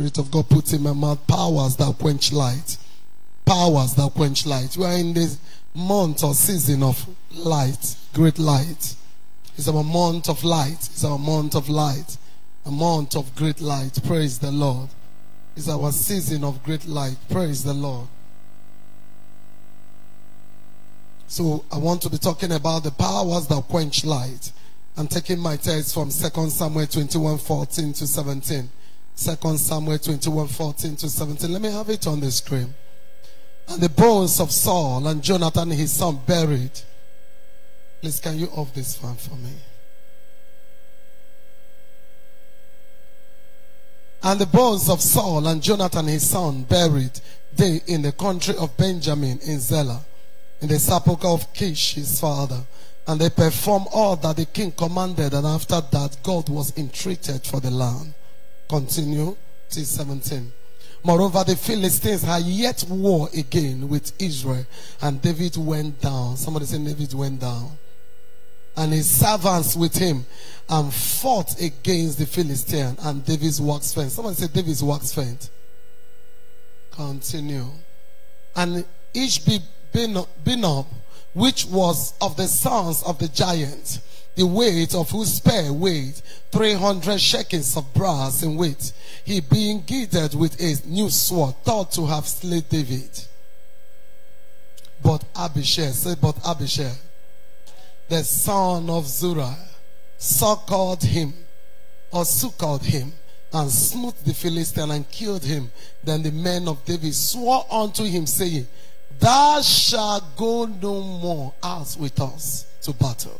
Spirit of God puts in my mouth powers that quench light. Powers that quench light. We are in this month or season of light, great light. It's our month of light. It's our month of light. A month of great light. Praise the Lord. It's our season of great light. Praise the Lord. So I want to be talking about the powers that quench light. I'm taking my text from 2 Samuel 21 14 to 17. 2 Samuel 21 14 to 17. Let me have it on the screen. And the bones of Saul and Jonathan his son buried. Please, can you off this fan for me? And the bones of Saul and Jonathan his son buried they in the country of Benjamin in Zelah, in the sepulchre of Kish his father. And they performed all that the king commanded, and after that God was entreated for the land. Continue till 17. Moreover, the Philistines had yet war again with Israel, and David went down. Somebody say David went down. And his servants with him, and fought against the Philistine, and David's works faint. Somebody said David's works faint. Continue. And Ishbi-benob, which was of the sons of the giant, the weight of whose spear weighed 300 shekels of brass in weight, he being girded with a new sword, thought to have slain David. But Abishai, say, but Abishai, the son of Zurah, succored him, or succored him, and smote the Philistine and killed him. Then the men of David swore unto him, saying, Thou shalt go no more out with us to battle,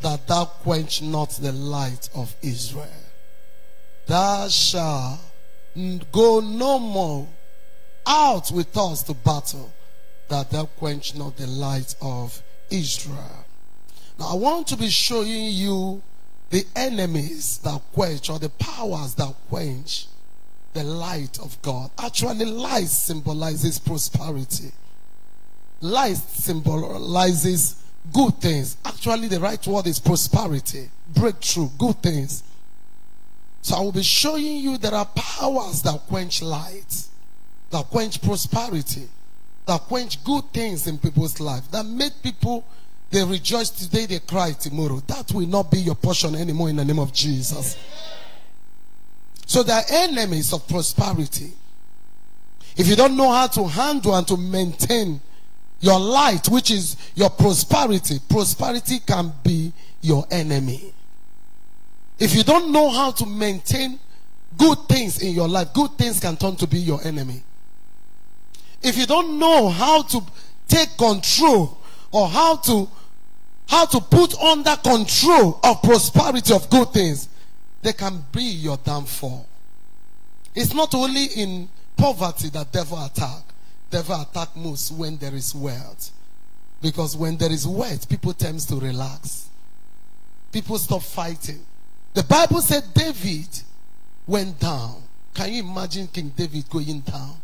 that thou quench not the light of Israel. Thou shalt go no more out with us to battle, that thou quench not the light of Israel. Now I want to be showing you the enemies that quench or the powers that quench the light of God. Actually, light symbolizes prosperity. Light symbolizes good things. Actually, the right word is prosperity, breakthrough, good things. So I will be showing you there are powers that quench light, that quench prosperity, that quench good things in people's life, that make people they rejoice today, they cry tomorrow. That will not be your portion anymore in the name of Jesus. So they are enemies of prosperity. If you don't know how to handle and to maintain your light, which is your prosperity, prosperity can be your enemy. If you don't know how to maintain good things in your life, good things can turn to be your enemy. If you don't know how to take control or how to how to put under control of prosperity of good things, they can be your downfall. It's not only in poverty that devil attack. Devil attack most when there is wealth. Because when there is wealth, people tend to relax. People stop fighting. The Bible said David went down. Can you imagine King David going down?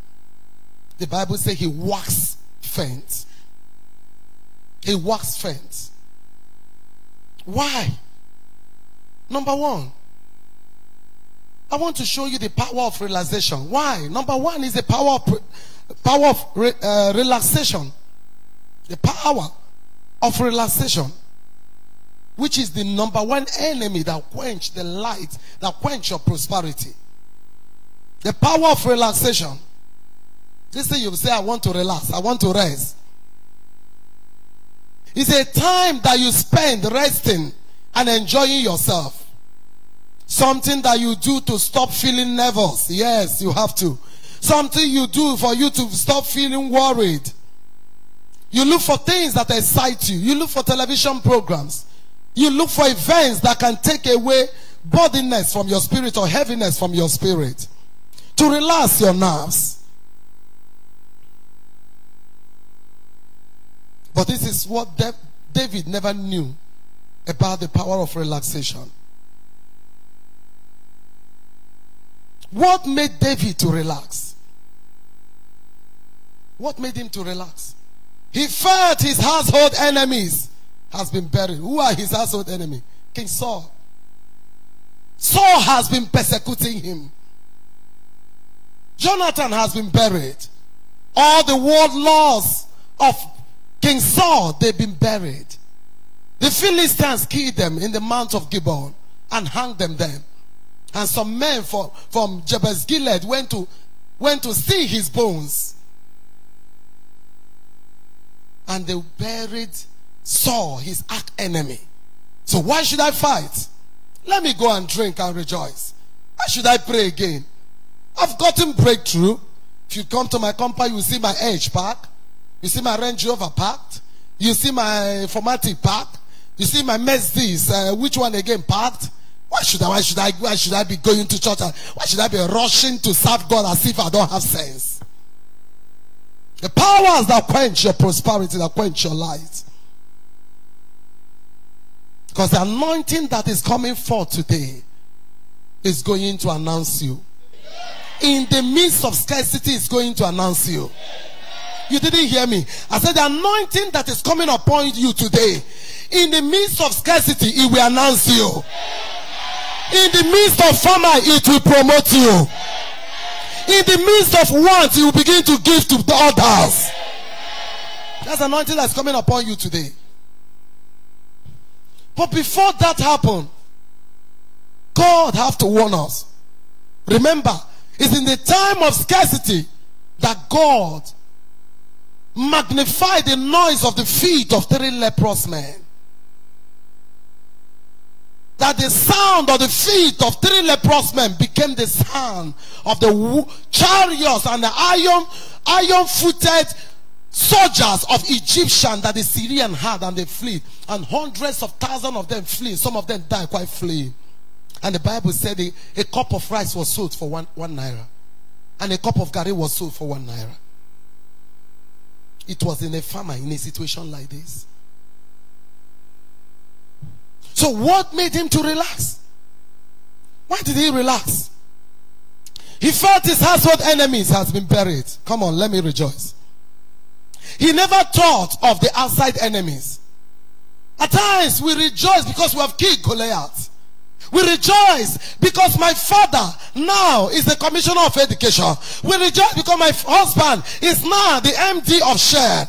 The Bible said he walks faint. He walks faint. Why? Number one, I want to show you the power of realization. Why? Number one is the power of power of re, uh, relaxation. The power of relaxation, which is the number one enemy that quench the light, that quench your prosperity. The power of relaxation. This thing you say, I want to relax, I want to rest. It's a time that you spend resting and enjoying yourself. Something that you do to stop feeling nervous. Yes, you have to. Something you do for you to stop feeling worried. You look for things that excite you. You look for television programs. You look for events that can take away bodiness from your spirit or heaviness from your spirit. To relax your nerves. But this is what David never knew about the power of relaxation. What made David to relax? What made him to relax? He felt his household enemies has been buried. Who are his household enemy? King Saul. Saul has been persecuting him. Jonathan has been buried. All the world laws of King Saul, they've been buried. The Philistines killed them in the Mount of Gibeon and hung them there. And some men from, from Jabez Gilead went to, went to see his bones. And they buried Saul, his arch enemy. So why should I fight? Let me go and drink and rejoice. Why should I pray again? I've gotten breakthrough. If you come to my compound, you see my edge park. You see my Range Rover parked. You see my Formatic parked. You see my Mercedes, uh, which one again parked? Why should I, why should I, why should I be going to church? Why should I be rushing to serve God as if I don't have sense? The powers that quench your prosperity, that quench your light. Because the anointing that is coming forth today is going to announce you. In the midst of scarcity, is going to announce you. You didn't hear me. I said the anointing that is coming upon you today, in the midst of scarcity, it will announce you. In the midst of famine, it will promote you. In the midst of want, you begin to give to the others. That's anointing that's coming upon you today. But before that happened, God have to warn us. Remember, it's in the time of scarcity that God magnified the noise of the feet of three leprous men. That the sound of the feet of three leprous men became the sound of the chariots and the iron, iron-footed soldiers of Egyptian that the Syrian had and they flee. And hundreds of thousands of them flee. Some of them died quite fleeing. And the Bible said a, a cup of rice was sold for one, one naira. And a cup of garri was sold for one naira. It was in a farmer in a situation like this. So what made him to relax? Why did he relax? He felt his household enemies has been buried. Come on, let me rejoice. He never thought of the outside enemies. At times we rejoice because we have killed Goliath. We rejoice because my father now is the commissioner of education. We rejoice because my husband is now the MD of share.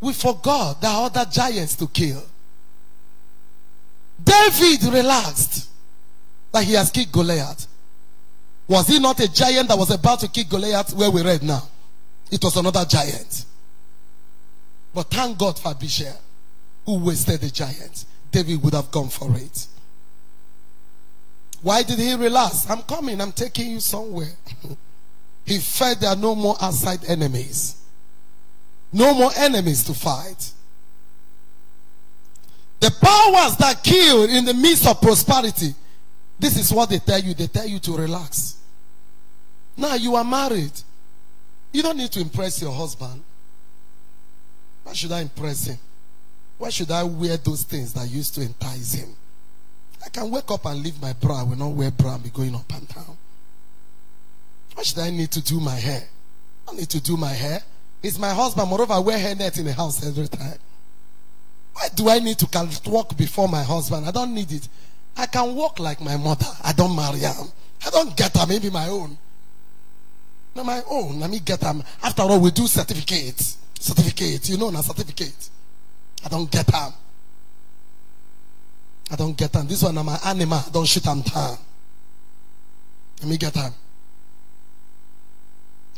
We forgot there are other giants to kill. David relaxed that he has killed Goliath. Was he not a giant that was about to kill Goliath where we read now? It was another giant. But thank God for Abishai, who wasted the giant. David would have gone for it. Why did he relax? I'm coming, I'm taking you somewhere. he felt there are no more outside enemies. No more enemies to fight. The powers that kill in the midst of prosperity. This is what they tell you. They tell you to relax. Now you are married. You don't need to impress your husband. Why should I impress him? Why should I wear those things that used to entice him? I can wake up and leave my bra. I will not wear bra and be going up and down. Why should I need to do my hair? I need to do my hair. It's my husband. Moreover, I wear hairnet in the house every time. Why do I need to walk before my husband? I don't need it. I can walk like my mother. I don't marry him. I don't get her. Maybe my own. No, my own. Let me get them. After all, we do certificates. Certificates. You know, na certificate. I don't get them. I don't get them. This one, I'm an animal. I don't shoot them. Let me get them.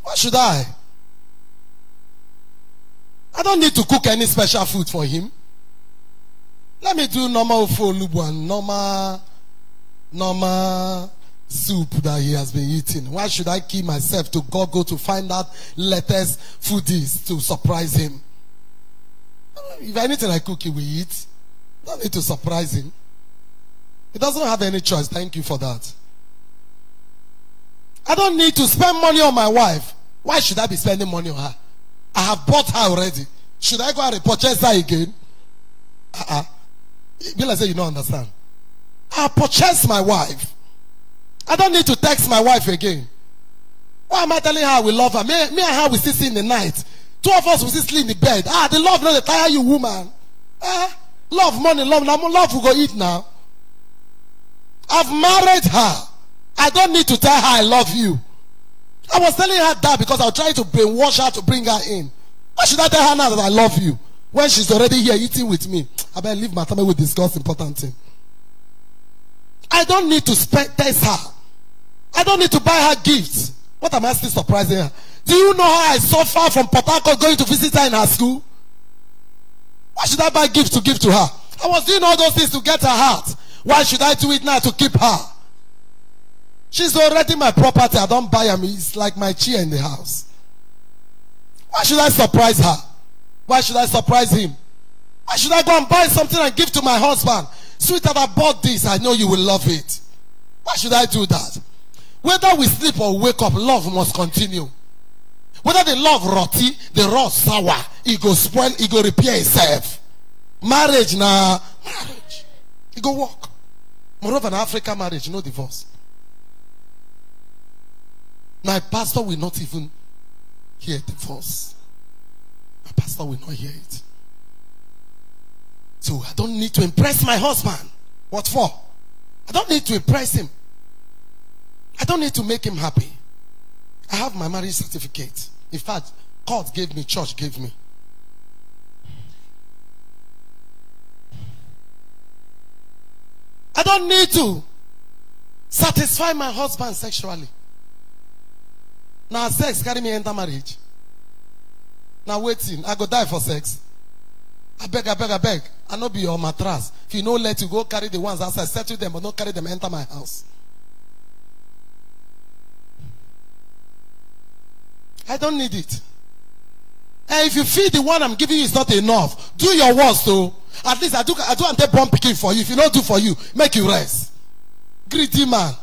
Why should I? I don't need to cook any special food for him. Let me do normal folubu and normal, normal soup that he has been eating. Why should I kill myself to go go to find out latest foodies to surprise him? If anything I cook, he will eat. Don't need to surprise him. He doesn't have any choice. Thank you for that. I don't need to spend money on my wife. Why should I be spending money on her? I have bought her already. Should I go and repurchase her again? Uh-uh. Bill, say you don't understand. I purchased my wife. I don't need to text my wife again. Why am I telling her we love her? Me, me and her we sleep in the night. Two of us still sleep in the bed. Ah, the love not tire you, woman. Ah, love money, love. Now love will go eat now. I've married her. I don't need to tell her I love you. I was telling her that because I was trying to brainwash her to bring her in. Why should I tell her now that I love you when she's already here eating with me? I better leave my time with discuss important thing. I don't need to spend test her. I don't need to buy her gifts. What am I still surprising her? Do you know how I suffer from Harcourt going to visit her in her school? Why should I buy gifts to give to her? I was doing all those things to get her heart. Why should I do it now to keep her? She's already my property. I don't buy her. It's like my chair in the house. Why should I surprise her? Why should I surprise him? Why should I go and buy something and give to my husband? Sweetheart, I bought this. I know you will love it. Why should I do that? Whether we sleep or wake up, love must continue. Whether the love rotty, the raw sour, it go spoil, it go repair itself. Marriage now, marriage. It go work. Moreover, an African marriage, no divorce. My pastor will not even hear divorce. My pastor will not hear it. So I don't need to impress my husband. What for? I don't need to impress him. I don't need to make him happy. I have my marriage certificate. In fact, God gave me, church gave me. I don't need to satisfy my husband sexually. Now sex carry me enter marriage. Now waiting, I go die for sex. I beg, I beg, I beg. I not be your mattress. If you no let you go carry the ones outside, settle them, but don't carry them enter my house. I don't need it. And if you feel the one I'm giving you is not enough, do your worst though. At least I do I do and take bomb picking for you. If you don't do for you, make you rest. Greedy man.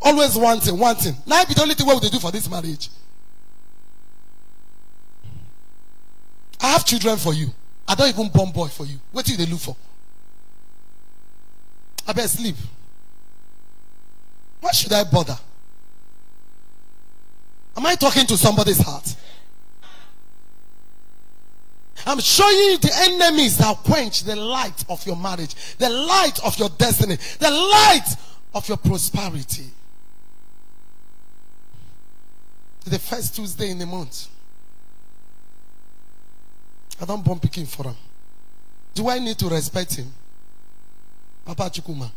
Always wanting, wanting. Now be the only thing what they do for this marriage. I have children for you. I don't even bomb boy for you. What do they look for? I better sleep. Why should I bother? Am I talking to somebody's heart? I'm showing you the enemies that quench the light of your marriage, the light of your destiny, the light of your prosperity. The first Tuesday in the month. I don't bump picking for him. Do I need to respect him? Papa Chukuma.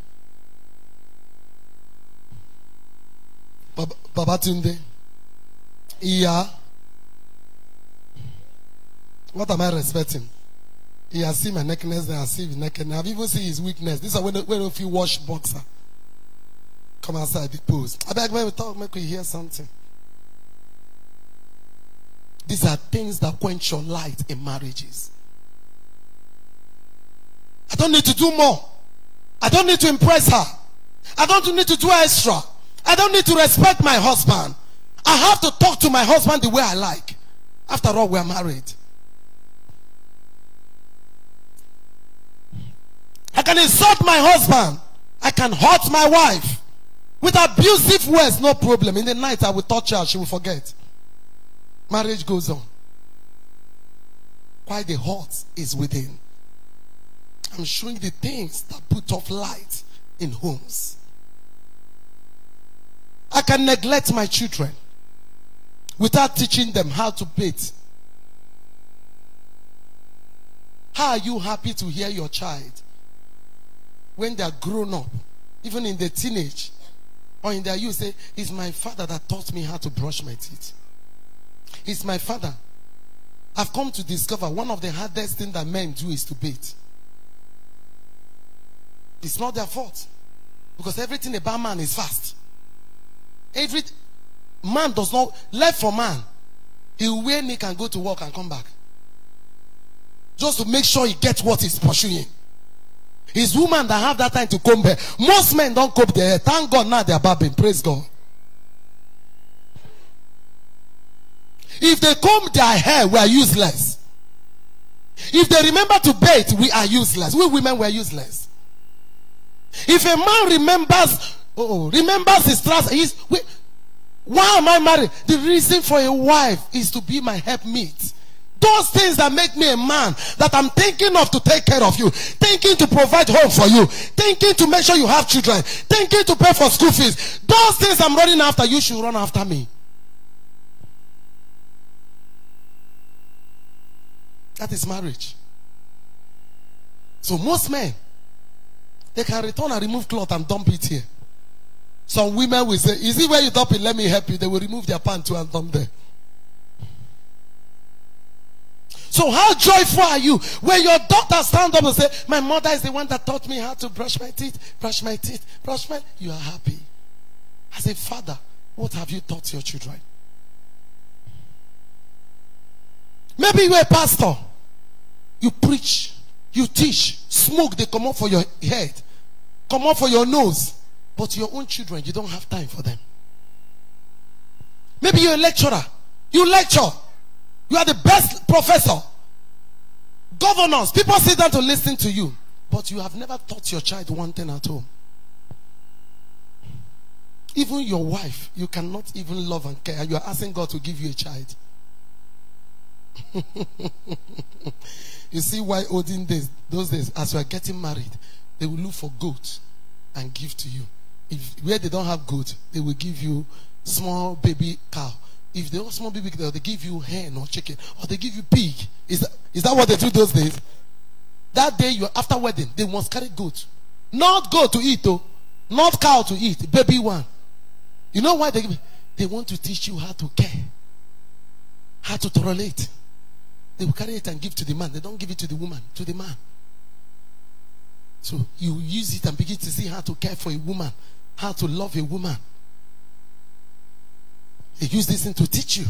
Baba Tunde. Yeah. What am I respecting? He has seen my nakedness, I see his nakedness. I've even seen his weakness. This is when, when if you wash boxer. Come outside, the pose. I beg when we talk, make we hear something. These are things that quench your light in marriages. I don't need to do more. I don't need to impress her. I don't need to do extra. I don't need to respect my husband. I have to talk to my husband the way I like. After all, we're married. I can insult my husband. I can hurt my wife. With abusive words, no problem. In the night, I will touch her, she will forget. Marriage goes on. Why the heart is within. I'm showing the things that put off light in homes. I can neglect my children without teaching them how to bathe. How are you happy to hear your child when they are grown up, even in the teenage or in their youth, say, It's my father that taught me how to brush my teeth. It's my father. I've come to discover one of the hardest things that men do is to bathe. It's not their fault. Because everything about man is fast. Every man does not left for man. He will wear nick and go to work and come back. Just to make sure he gets what he's pursuing. It's women that have that time to comb hair. Most men don't their hair. Thank God now they're barbing. Praise God. If they comb their hair, we are useless. If they remember to bathe, we are useless. We women were useless. If a man remembers, oh, oh, remembers his trust, he's, we, why am I married? The reason for a wife is to be my helpmeet. Those things that make me a man that I'm thinking of to take care of you, thinking to provide home for you, thinking to make sure you have children, thinking to pay for school fees. Those things I'm running after, you should run after me. That is marriage. So most men, they can return and remove cloth and dump it here. Some women will say, Is it where you dump it? Let me help you. They will remove their pants and dump there. So how joyful are you when your daughter stand up and say, "My mother is the one that taught me how to brush my teeth, brush my teeth, brush my." You are happy. As a father, what have you taught your children? Maybe you're a pastor. You preach, you teach, smoke, they come up for your head, come up for your nose. But your own children, you don't have time for them. Maybe you're a lecturer. You lecture. You are the best professor. Governors, people sit down to listen to you. But you have never taught your child one thing at home. Even your wife, you cannot even love and care. You are asking God to give you a child. you see why olden days, those days, as you are getting married, they will look for goat and give to you. If where they don't have goat, they will give you small baby cow. If they don't small baby cow, they give you hen or chicken, or they give you pig. Is that, is that what they do those days? That day you after wedding, they must carry goat. Not goat to eat though. Not cow to eat. Baby one. You know why they give They want to teach you how to care. How to tolerate. They will carry it and give to the man. They don't give it to the woman, to the man. So you use it and begin to see how to care for a woman, how to love a woman. They use this thing to teach you.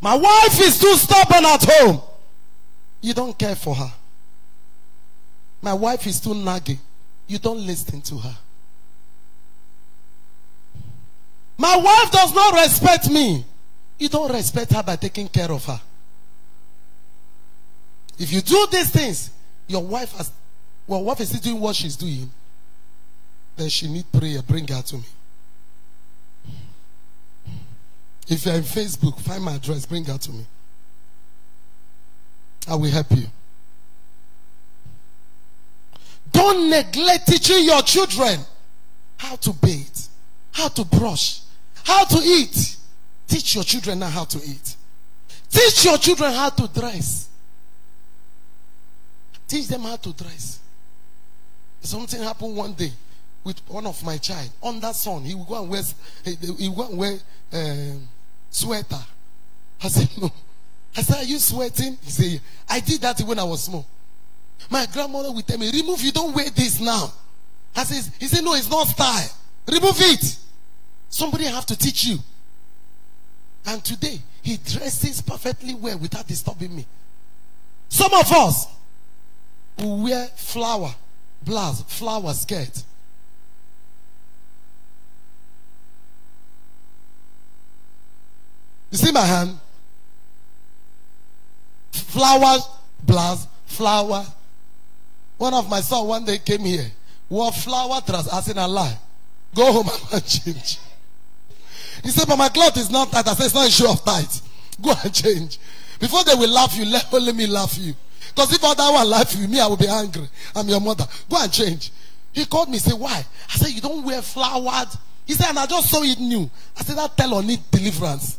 My wife is too stubborn at home. You don't care for her. My wife is too nagging. You don't listen to her. My wife does not respect me. You don't respect her by taking care of her. If you do these things, your wife has, well, wife is doing what she's doing, then she need prayer. Bring her to me. If you're in Facebook, find my address, bring her to me. I will help you. Don't neglect teaching your children how to bathe, how to brush, how to eat. Teach your children now how to eat. Teach your children how to dress. Teach them how to dress. Something happened one day with one of my child. Under sun, he will go and wear, he will go and wear uh, sweater. I said, no. I said, are you sweating? He said, I did that when I was small. My grandmother would tell me, remove, you don't wear this now. I said, he said, no, it's not style. Remove it. Somebody have to teach you. And today, he dresses perfectly well without disturbing me. Some of us will wear flower, blouse, flower skirt. You see my hand? Flower, blouse, flower. One of my son one day came here, wore flower dress as in a lie. Go home and change. He said, but my cloth is not tight. I said, it's not a of tight. Go and change. Before they will laugh you, let me laugh you. Because if other one laugh you, me, I will be angry. I'm your mother. Go and change. He called me, say, why? I said, you don't wear flowered. He said, and I just saw it new. I said, that tell on it deliverance.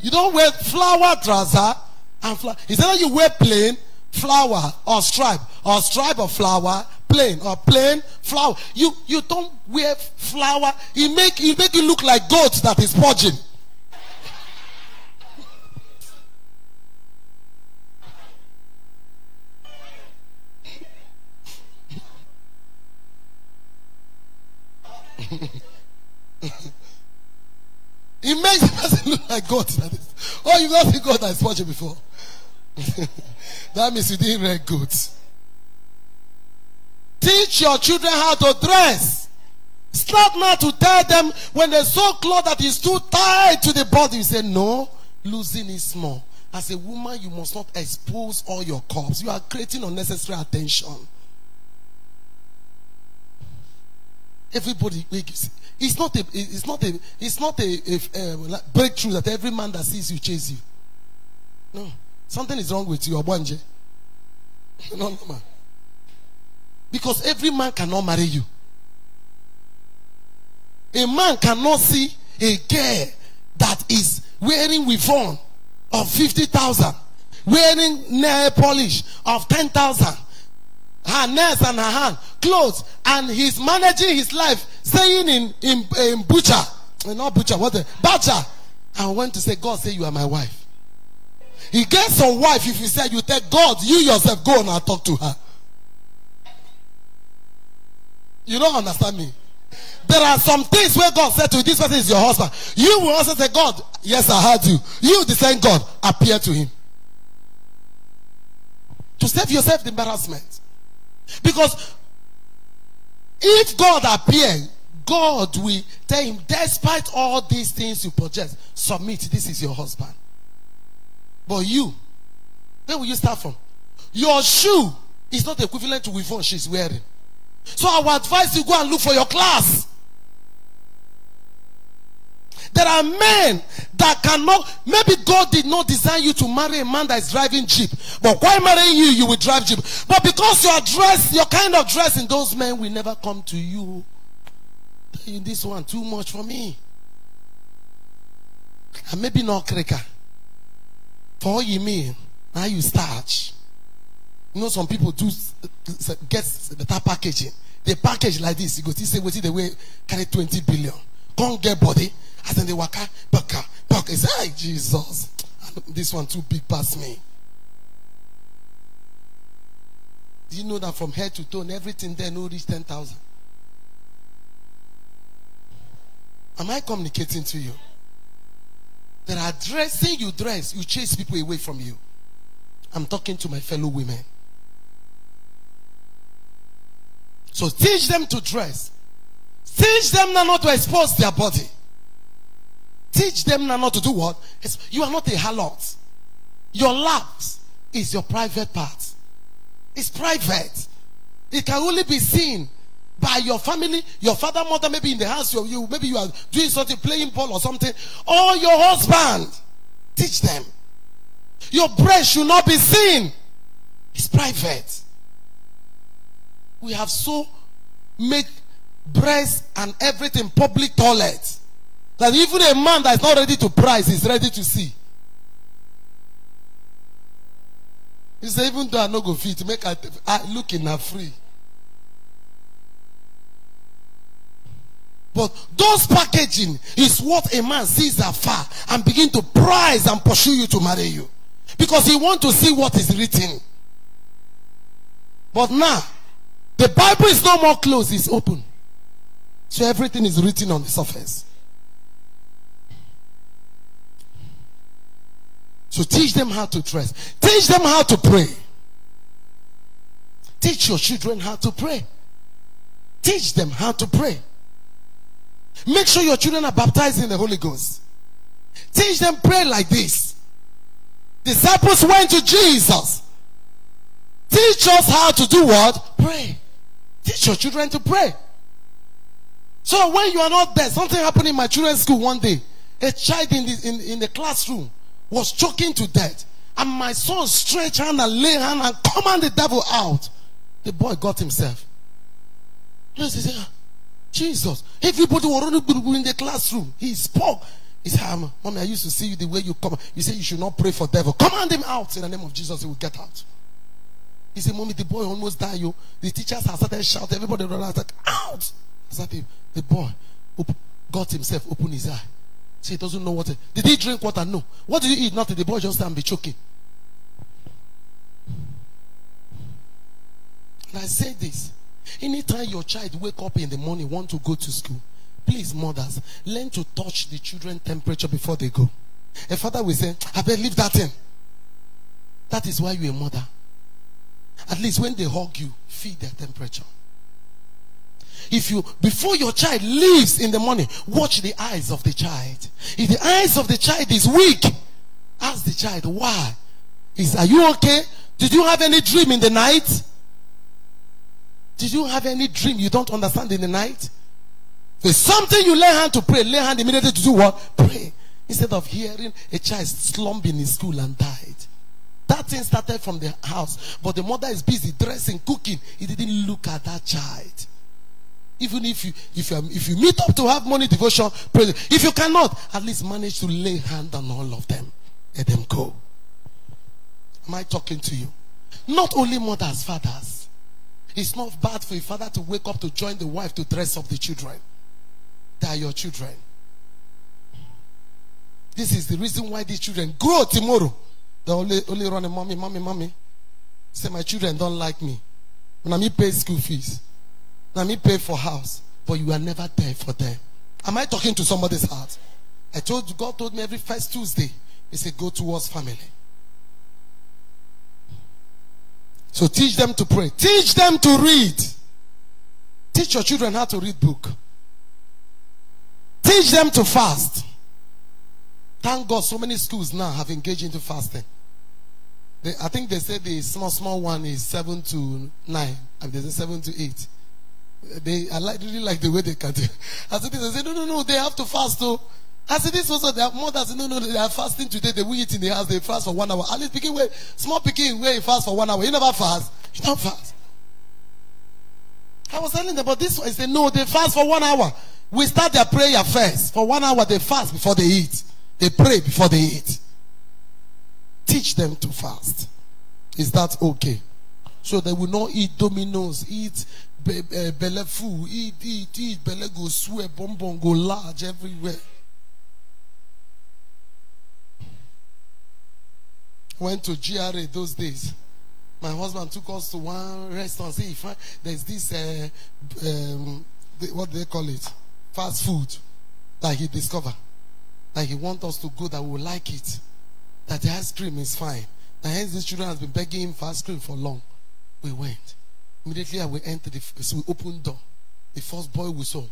You don't wear flower trouser and flower. He said, you wear plain flower or stripe or stripe of flower plain or plain flower. You you don't wear flower. You make you make it look like goat that is purging. it makes the person look like God. That is. Oh, you not see God that is watching before. that means you didn't read good. Teach your children how to dress. Start not to tell them when they're sew clothes that is too tight to the body. You say, no, losing is small. As a woman, you must not expose all your cups. You are creating unnecessary attention. Everybody, it's not a, it's not a, it's not a, a, a breakthrough that every man that sees you chase you. No, something is wrong with you, Abwanje. No, no, man. Because every man cannot marry you. A man cannot see a girl that is wearing weavon of 50,000, wearing nail polish of 10,000, her nails and her hand, clothes, and he's managing his life, saying in, in, in butcher, eh, not butcher, what the, butcher. I want to say, God say you are my wife. He gets a wife if you say you tell God, you yourself go and I talk to her. You don't understand me. There are some things where God said to you, this person is your husband. You will also say, God, yes, I heard you. You, the same God, appear to him. To save yourself the embarrassment. Because if God appear, God will tell him, despite all these things you project, submit. This is your husband. But you, where will you start from? Your shoe is not equivalent to what she's wearing. So I would advise you go and look for your class. There are men that cannot, maybe God did not design you to marry a man that is driving Jeep. But why marrying you, you will drive Jeep. But because your dress, your kind of dress in those men will never come to you. In this one too much for me. And maybe not cracker. For you mean, now you start. You know, some people do get better packaging. They package like this. You go to say, what the way carry 20 billion. Can't get body. As in the waka, baka. Say, hey, Jesus. This one too big past me. Do you know that from head to toe, and everything there no reach 10,000? Am I communicating to you? There are dressing you dress, you chase people away from you. I'm talking to my fellow women. So teach them to dress. Teach them now not to expose their body. Teach them now not to do what? You are not a harlot. Your laps is your private part. It's private. It can only be seen by your family, your father, mother, maybe in the house, you, you maybe you are doing something, playing ball or something, or your husband. Teach them. Your breast should not be seen. It's private. We have so make breast and everything public toilet that even a man that is not ready to price is ready to see. He said, even though I no go fit, make I, I look in a free. But those packaging is what a man sees afar and begin to prize and pursue you to marry you. Because he want to see what is written. But now, the Bible is no more closed, it's open. So everything is written on the surface. So teach them how to dress. Teach them how to pray. Teach your children how to pray. Teach them how to pray. Make sure your children are baptized in the Holy Ghost. Teach them pray like this. Disciples went to Jesus. Teach us how to do what? Pray. Teach your children to pray. So when you are not there, something happened in my children's school one day. A child in the, in, in the classroom was choking to death. And my son stretched hand and lay hand and command the devil out. The boy got himself. Jesus. Everybody was running in the classroom. He spoke. He said, ah, Mommy, I used to see you the way you come. You say you should not pray for devil. Command him out in the name of Jesus. He will get out. He said, Mommy, the boy almost died. You. The teachers have started shouting. Everybody ran out. Out. Said, the, boy got himself, opened his eye. See, he doesn't know what. did he drink water? No. What did he eat? Nothing. The boy just stand be choking. And I say this. Anytime your child wake up in the morning, want to go to school, please, mothers, learn to touch the children temperature before they go. A father will say, I better leave that in. That is why you're a mother. At least when they hug you, feel their temperature. If you, before your child leaves in the morning, watch the eyes of the child. If the eyes of the child is weak, ask the child, why? Is, are you okay? Did you have any dream in the night? Did you have any dream you don't understand in the night? There's something you lay hand to pray, lay hand immediately to do what? Pray. Instead of hearing a child slumping in school and died. That thing started from the house, but the mother is busy dressing, cooking. He didn't look at that child. Even if you if you if you meet up to have money devotion, pray. If you cannot, at least manage to lay hand on all of them. Let them go. Am I talking to you? Not only mothers, fathers. It's not bad for a father to wake up to join the wife to dress up the children. They are your children. This is the reason why these children grow tomorrow. They only only running, mommy, mommy, mommy. Say my children don't like me. When I me pay school fees. Now me pay for house. But you are never there for them. Am I talking to somebody's heart? I told God told me every first Tuesday, He said, go towards family. So teach them to pray. Teach them to read. Teach your children how to read book. Teach them to fast. Thank God so many schools now have engaged into fasting. They, I think they said the small, small one is 7 to 9. And there's a 7 to 8. They, I like, really like the way they can do I said, they said, no, no, no, they have to fast too. I said, this also, their mothers, no, no, they are fasting today. They will eat in the house. They fast for one hour. At least picking where, small picking where you fast for one hour. You never fast. You don't fast. I was telling them about this one. He said, no, they fast for one hour. We start their prayer first. For one hour, they fast before they eat. They pray before they eat. Teach them to fast. Is that okay? So they will not eat dominoes, eat be, eh, belly food, eat, eat, eat, belly go swear, bonbon go large everywhere. Went to GRA those days. My husband took us to one restaurant. See, if I, there's this, uh, um, the, what do they call it? Fast food that he discovered. That he want us to go, that we will like it. That the ice cream is fine. And hence these children has been begging him for ice cream for long. We went. Immediately I will enter the so we opened door. The first boy we saw.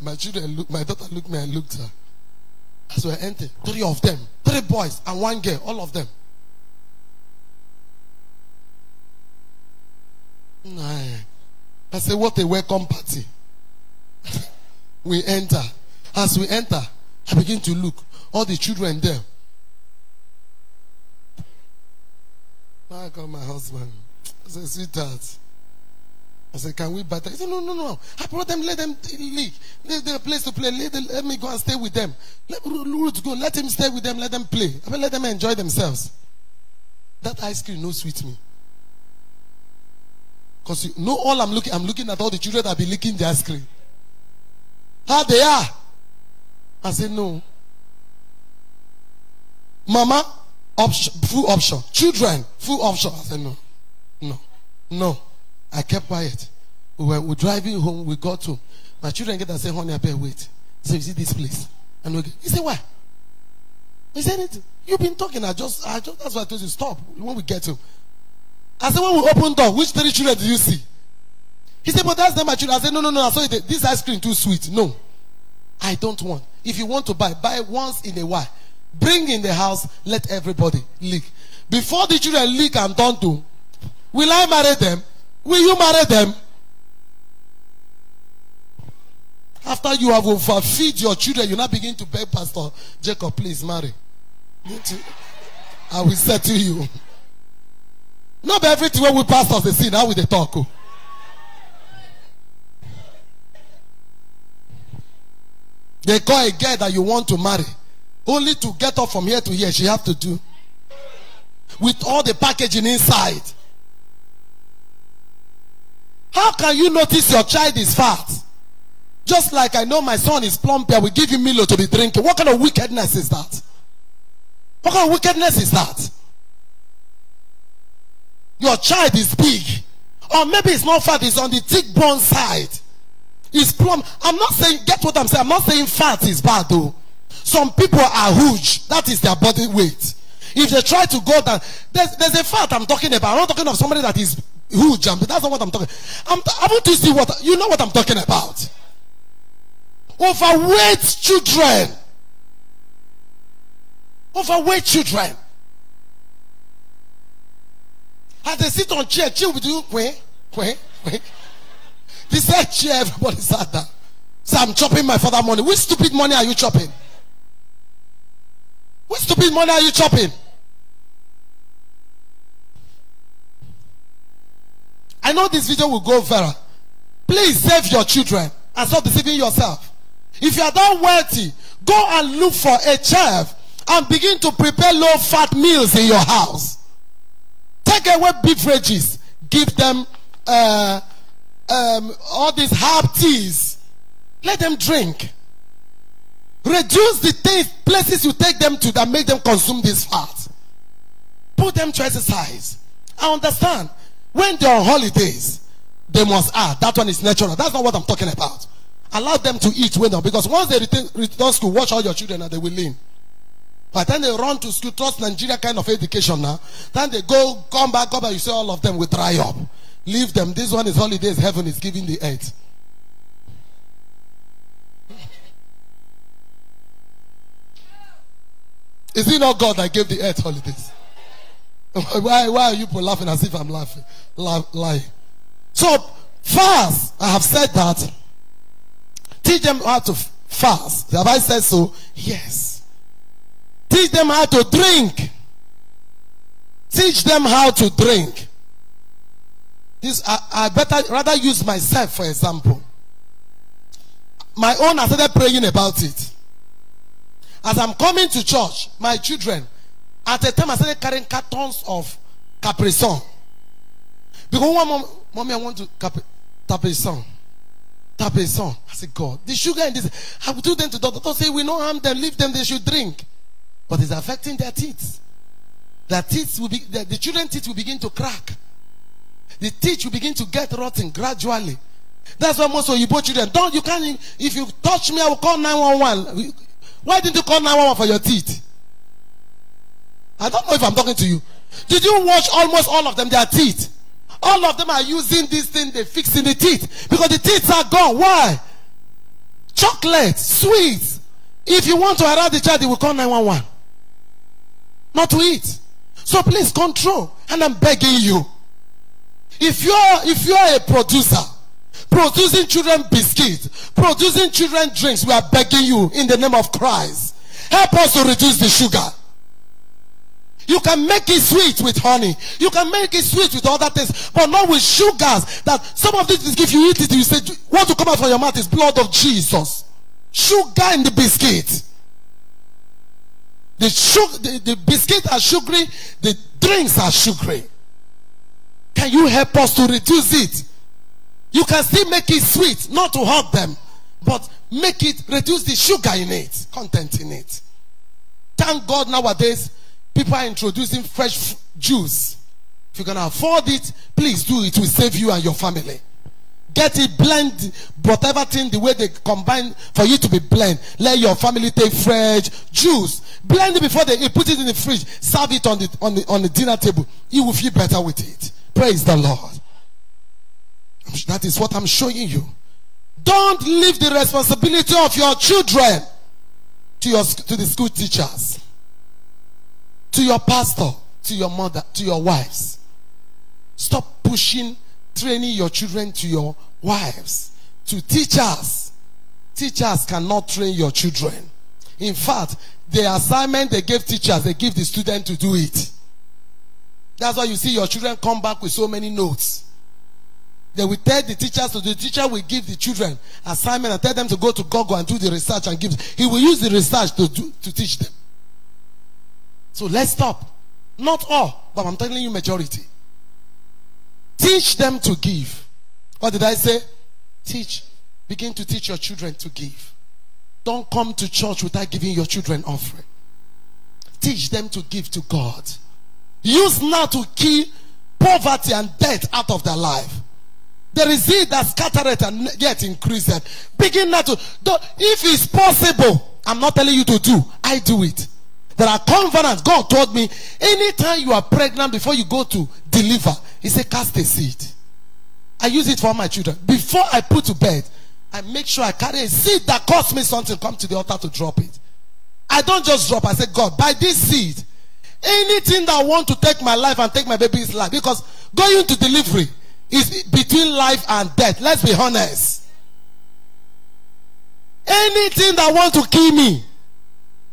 My children look, my daughter looked me and looked her. As we entered, three of them, three boys and one girl, all of them. I said, what a welcome party. we enter. As we enter, I begin to look. All the children there. Now I call my husband. I said, sweetheart. I said, can we battle? He said, no, no, no. I brought them, let them leave. They a place to play. Let, them, let me go and stay with them. Let Ruth go. Let him stay with them. Let them play. I mean, let them enjoy themselves. That ice cream no sweet me. Because you know all I'm looking, I'm looking at all the children that be licking the ice cream. How they are. I said, no. Mama, option, full option. Children, full option. I said, no. No. No. I kept quiet. We were, we driving home. We got to. My children get and say, honey, I better wait. So you see this place. And we, he said, why? He said, it. You've been talking. I just, I just, that's why I told you, stop when we get to. I said, when we open door, which three children do you see? He said, but that's not my children. I said, no, no, no. I saw it. this ice cream too sweet. No. I don't want. If you want to buy, buy once in a while. Bring in the house, let everybody lick. Before the children lick and don't do, will I marry them? Will you marry them? After you have overfeed your children, you now begin to beg Pastor Jacob, please marry. I will settle you. Not everything when we pastors they see, now with the talk. Oh. They call a girl that you want to marry. Only to get up from here to here, she have to do. With all the packaging inside. How can you notice your child is fat? Just like I know my son is plump, I will give him Milo to be drinking. What kind of wickedness is that? What kind of wickedness is that? Your child is big. Or maybe it's not fat, it's on the thick bone side. It's plump. I'm not saying, get what I'm saying. I'm not saying fat is bad though. Some people are huge. That is their body weight. If they try to go down, there's, there's a fat I'm talking about. I'm not talking of somebody that is huge. That's not what I'm talking. I'm, I want to see what you know what I'm talking about. Overweight children. Overweight children. As they sit on chair, chill with you. Wait, wait, wait. Dead chair, everybody sat down. So I'm chopping my father money. Which stupid money are you chopping? Which stupid money are you chopping? I know this video will go viral. Please save your children and stop deceiving yourself. If you are that wealthy, go and look for a chef and begin to prepare low fat meals in your house. Take away beverages, give them uh, um, all these herb teas. Let them drink. Reduce the places you take them to that make them consume this fat. Put them to exercise. I understand. When they're on holidays, they must add. That one is natural. That's not what I'm talking about. Allow them to eat when they're because once they return, return school, watch all your children and they will lean. But then they run to school, trust Nigeria kind of education now. Then they go, come back, come back. You see all of them will dry up. Leave them. This one is holidays. Heaven is giving the earth. Is it not God that gave the earth holidays? why, why are you laughing as if I'm laughing? lying. So, fast. I have said that. Teach them how to fast. Have I said so? Yes. Teach them how to drink. Teach them how to drink. This I, I better rather use myself for example. My own, I started praying about it. As I'm coming to church, my children, at the time I started carrying cartons of Capri Sun. Because one mom, mommy, I want to Capri, Capri Sun. Capri Sun. I said, God, the sugar in this, I will do them to doctor. Doctor say, we don't harm them, leave them, they should drink. But it's affecting their teeth. Their teeth will be, the, the children's teeth will begin to crack. The teeth will begin to get rotten gradually. That's why most of you children don't, you can't, if you touch me, I will call 911. Why didn't you call 911 for your teeth? I don't know if I'm talking to you. Did you watch almost all of them, their teeth? All of them are using this thing they fix in the teeth because the teeth are gone. Why? Chocolate, sweets. If you want to harass the child, they will call 911. Not to eat. So please control. And I'm begging you. If you're if you're a producer, producing children biscuits, producing children drinks, we are begging you in the name of Christ. Help us to reduce the sugar. You can make it sweet with honey. You can make it sweet with other things, but not with sugars. That some of these, if you eat it, you say, what to come out from your mouth is blood of Jesus. Sugar in the biscuit. The, sugar, the, the biscuit are sugary, the drinks are sugary. Can you help us to reduce it? You can still make it sweet, not to hurt them, but make it reduce the sugar in it, content in it. Thank God nowadays people are introducing fresh juice. If you can afford it, please do it. It will save you and your family. Get it, blend whatever thing the way they combine for you to be blend. Let your family take fresh juice. Blend it before they put it in the fridge. Serve it on the on the on the dinner table. You will feel better with it. Praise the Lord. That is what I'm showing you. Don't leave the responsibility of your children to your to the school teachers to your pastor, to your mother, to your wives. Stop pushing, training your children to your wives, to teachers. Teachers cannot train your children. In fact, the assignment they gave teachers, they give the student to do it. That's why you see your children come back with so many notes. They will tell the teachers, so the teacher will give the children assignment and tell them to go to Google and do the research and give. He will use the research to do, to teach them. So let's stop. Not all, but I'm telling you majority. Teach them to give. What did I say? Teach. Begin to teach your children to give. Don't come to church without giving your children offering. Teach them to give to God. Use now to keep poverty and debt out of their life. There is it that scattereth and yet increaseth. Begin now to, if it's possible, I'm not telling you to do, I do it. There are covenants. God told me, anytime you are pregnant before you go to deliver, He said, cast a seed. I use it for my children. Before I put to bed, I make sure I carry a seed that costs me something, come to the altar to drop it. I don't just drop. I say, God, by this seed, anything that want to take my life and take my baby's life, because going to delivery, is between life and death. Let's be honest. Anything that want to kill me,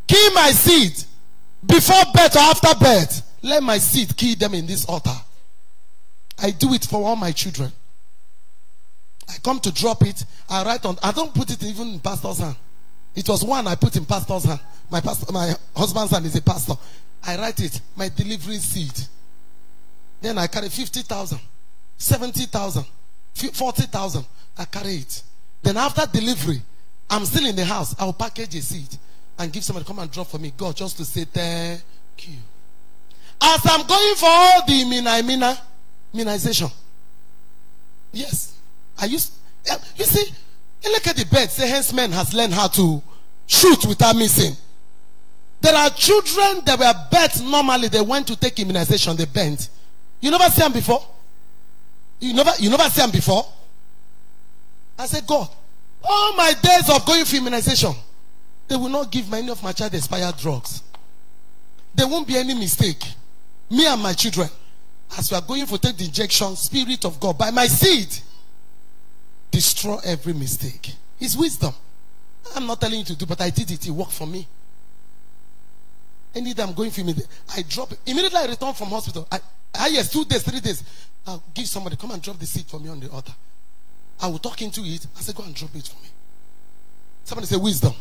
kill my seed before birth or after birth, let my seed kill them in this altar. I do it for all my children. I come to drop it. I write on. I don't put it even in pastor's hand. It was one I put in pastor's hand. My pastor, my husband's hand is a pastor. I write it. My delivery seed. Then I carry fifty thousand, seventy thousand, forty thousand. I carry it. Then after delivery, I'm still in the house. I'll package a seed and give somebody come and drop for me. God just to say thank you. As I'm going for all the mina, immunization. Yes. I used you see, look at the bed. Say henchman has learned how to shoot without missing. There are children that were birthed normally, they went to take immunization, they bent. You never see them before? You never you never see them before? I said, God, all my days of going for immunization, they will not give many of my child expired drugs. There won't be any mistake. Me and my children, as we are going for take the injection, Spirit of God, by my seed, destroy every mistake. It's wisdom. I'm not telling you to do, but I did it. It worked for me. Anytime I'm going for me, I drop it. Immediately I return from hospital. I, I yes, two days, three days. I'll give somebody, come and drop the seed for me on the altar. I will talk into it. I say, go and drop it for me. Somebody say, wisdom.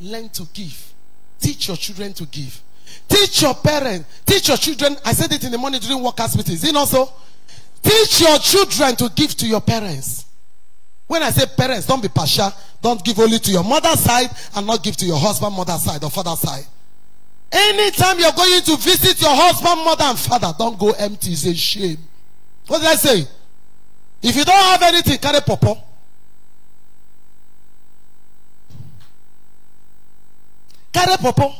Learn to give. Teach your children to give. Teach your parents. Teach your children. I said it in the morning during workers' meetings. You know so? Teach your children to give to your parents. When I say parents, don't be partial. Don't give only to your mother's side and not give to your husband, mother's side, or father's side. Anytime you're going to visit your husband, mother, and father, don't go empty. It's a shame. What did I say? If you don't have anything, carry popo. Carry popo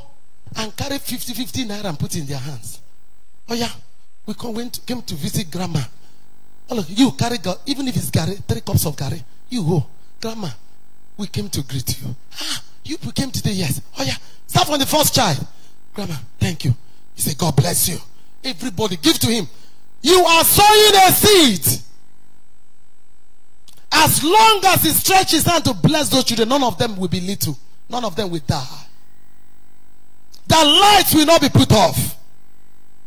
and carry 50 50 naira and put in their hands. Oh, yeah. We come, went came to visit grandma. Oh, look, you carry, even if it's garri, three cups of garri, you go. Grandma, we came to greet you. Ah, you came today, yes. Oh, yeah. Start from the first child. Grandma, thank you. He said, God bless you. Everybody, give to him. You are sowing a seed. As long as he stretches hand to bless those children, none of them will be little. None of them will die. The lights will not be put off.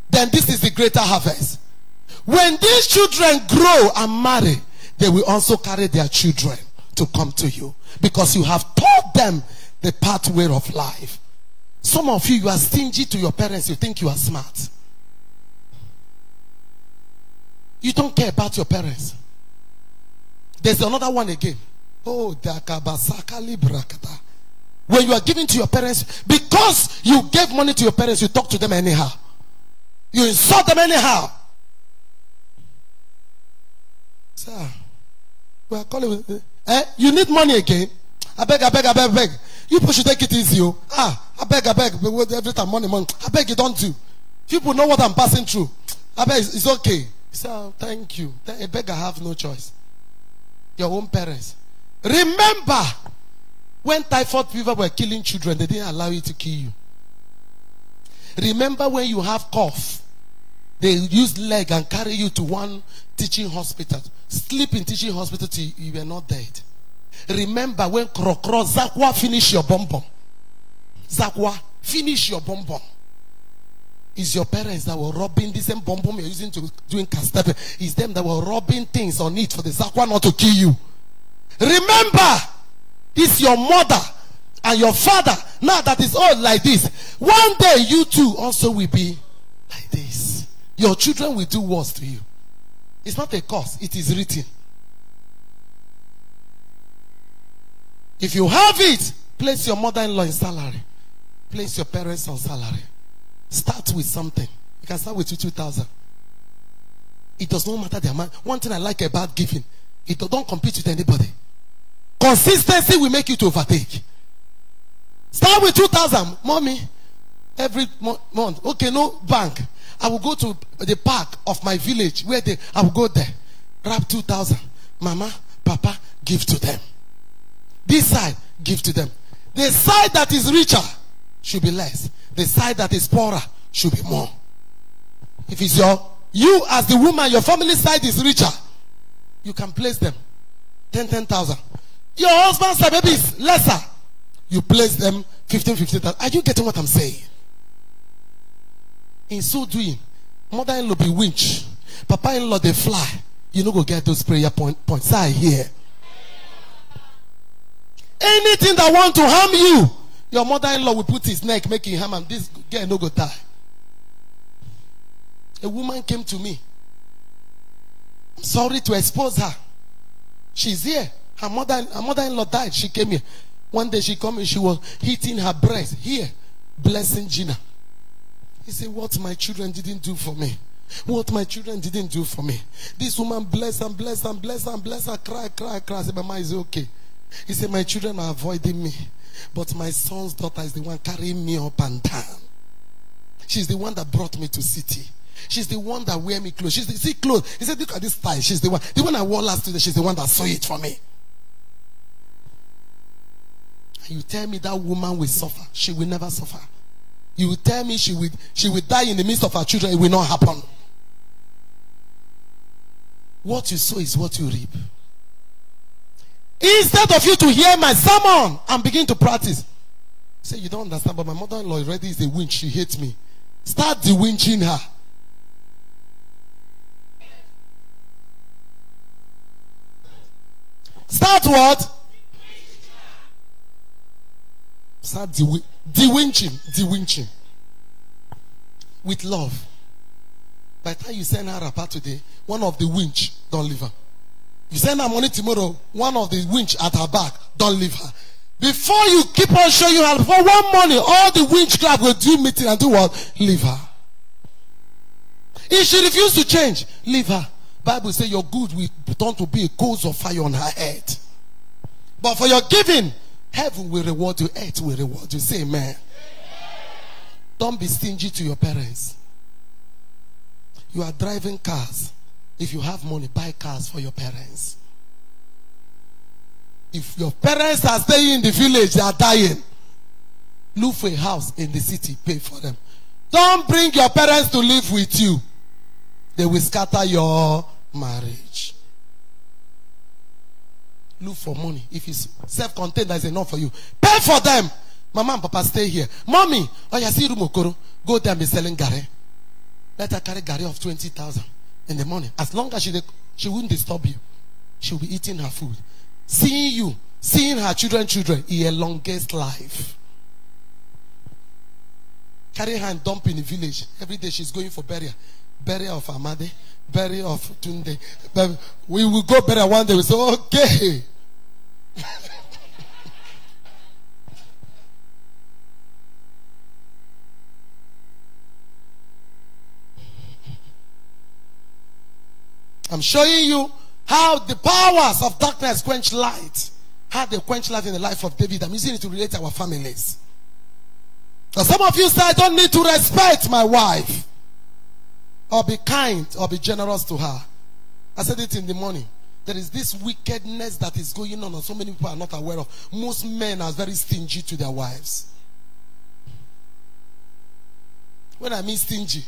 Then this is the greater harvest. When these children grow and marry, they will also carry their children to come to you because you have taught them the pathway of life. Some of you, you are stingy to your parents, you think you are smart. You don't care about your parents. There's another one again. Oh, Dakabasaka Librakata. When you are giving to your parents, because you gave money to your parents, you talk to them anyhow. You insult them anyhow. Sir, we are calling. Eh? You need money again? I beg, I beg, I beg, I beg. You people should take it easy. Oh. Ah, I beg, I beg. Every time money, money. I beg you don't do. People know what I'm passing through. I beg, it's okay. Sir, thank you. I beg, I have no choice. Your own parents. Remember, when typhoid fever were killing children, they didn't allow you to kill you. Remember when you have cough, they use leg and carry you to one teaching hospital. Sleep in teaching hospital till you were not dead. Remember when Krokro Zakwa finish your bomb bomb. Zakwa finish your bomb bomb. Is your parents that were robbing the same bomb bomb you're using to doing castape. Is them that were robbing things on it for the Zakwa not to kill you. Remember, it's your mother and your father now that is all like this. One day you too also will be like this. Your children will do worse to you. It's not a curse, it is written. If you have it, place your mother in law in salary, place your parents on salary. Start with something. You can start with 2,000. It does not matter the amount. One thing I like about giving, it don't compete with anybody. Consistency will make you to overtake. Start with 2,000. Mommy, every month. Okay, no bank. I will go to the park of my village where they, I will go there. Grab 2,000. Mama, Papa, give to them. This side, give to them. The side that is richer should be less. The side that is poorer should be more. If it's your you as the woman, your family side is richer. You can place them 10, 10,000. Your husband's maybe is lesser. You place them 15, 15,000. Are you getting what I'm saying? In so doing, mother-in-law be winch. Papa-in-law they fly. You know go get those prayer point, points. I hear. Anything that want to harm you, your mother-in-law will put his neck, making harm, and this girl no go die. A woman came to me. I'm sorry to expose her. She's here. Her mother, her mother-in-law died. She came here. One day she come and she was hitting her breast here, blessing Gina. He said, What my children didn't do for me. What my children didn't do for me. This woman bless and bless and bless and bless her, cry, cry, cry. I said, Mama, is okay. He said, My children are avoiding me. But my son's daughter is the one carrying me up and down. She's the one that brought me to city. She's the one that wear me clothes. She's the see clothes. He said, Look at this style. She's the one. The one I wore last Tuesday, she's the one that sew it for me. And you tell me that woman will suffer. She will never suffer. You tell me she will she will die in the midst of her children. It will not happen. What you sow is what you reap. Instead of you to hear my sermon and begin to practice, say you don't understand, but my mother-in-law already is a winch. She hates me. Start the winching her. Start what? Start the winching, the winching with love. By the time you send her part today, one of the winch don't leave her. You send her money tomorrow, one of the winch at her back, don't leave her. Before you keep on showing her, for one money, all the winch club will do meeting and do what? Leave her. If she refuse to change, leave her. Bible say your good will turn to be a coals of fire on her head. But for your giving, heaven will reward you, earth will reward you. Say amen. Don't be stingy to your parents. You are driving cars. If you have money, buy cars for your parents. If your parents are staying in the village, they are dying. Look for a house in the city, pay for them. Don't bring your parents to live with you. They will scatter your marriage. Look for money. If it's self-contained, that's enough for you. Pay for them. Mama and Papa stay here. Mommy, oh yeah, see Rumuokoro. Go there and be selling garri. Let her carry garri of 20,000 in the morning. As long as she, she won't disturb you, she'll be eating her food. Seeing you, seeing her children, children, a longest life. Carry her and dump in the village. Every day she's going for burial. Burial of Amade, burial of Tunde. We will go burial one day. We say, okay. I'm showing you how the powers of darkness quench light. How they quench light in the life of David. I'm using it to relate our families. So some of you say, I don't need to respect my wife. Or be kind or be generous to her. I said it in the morning. There is this wickedness that is going on and so many people are not aware of. Most men are very stingy to their wives. When I mean stingy,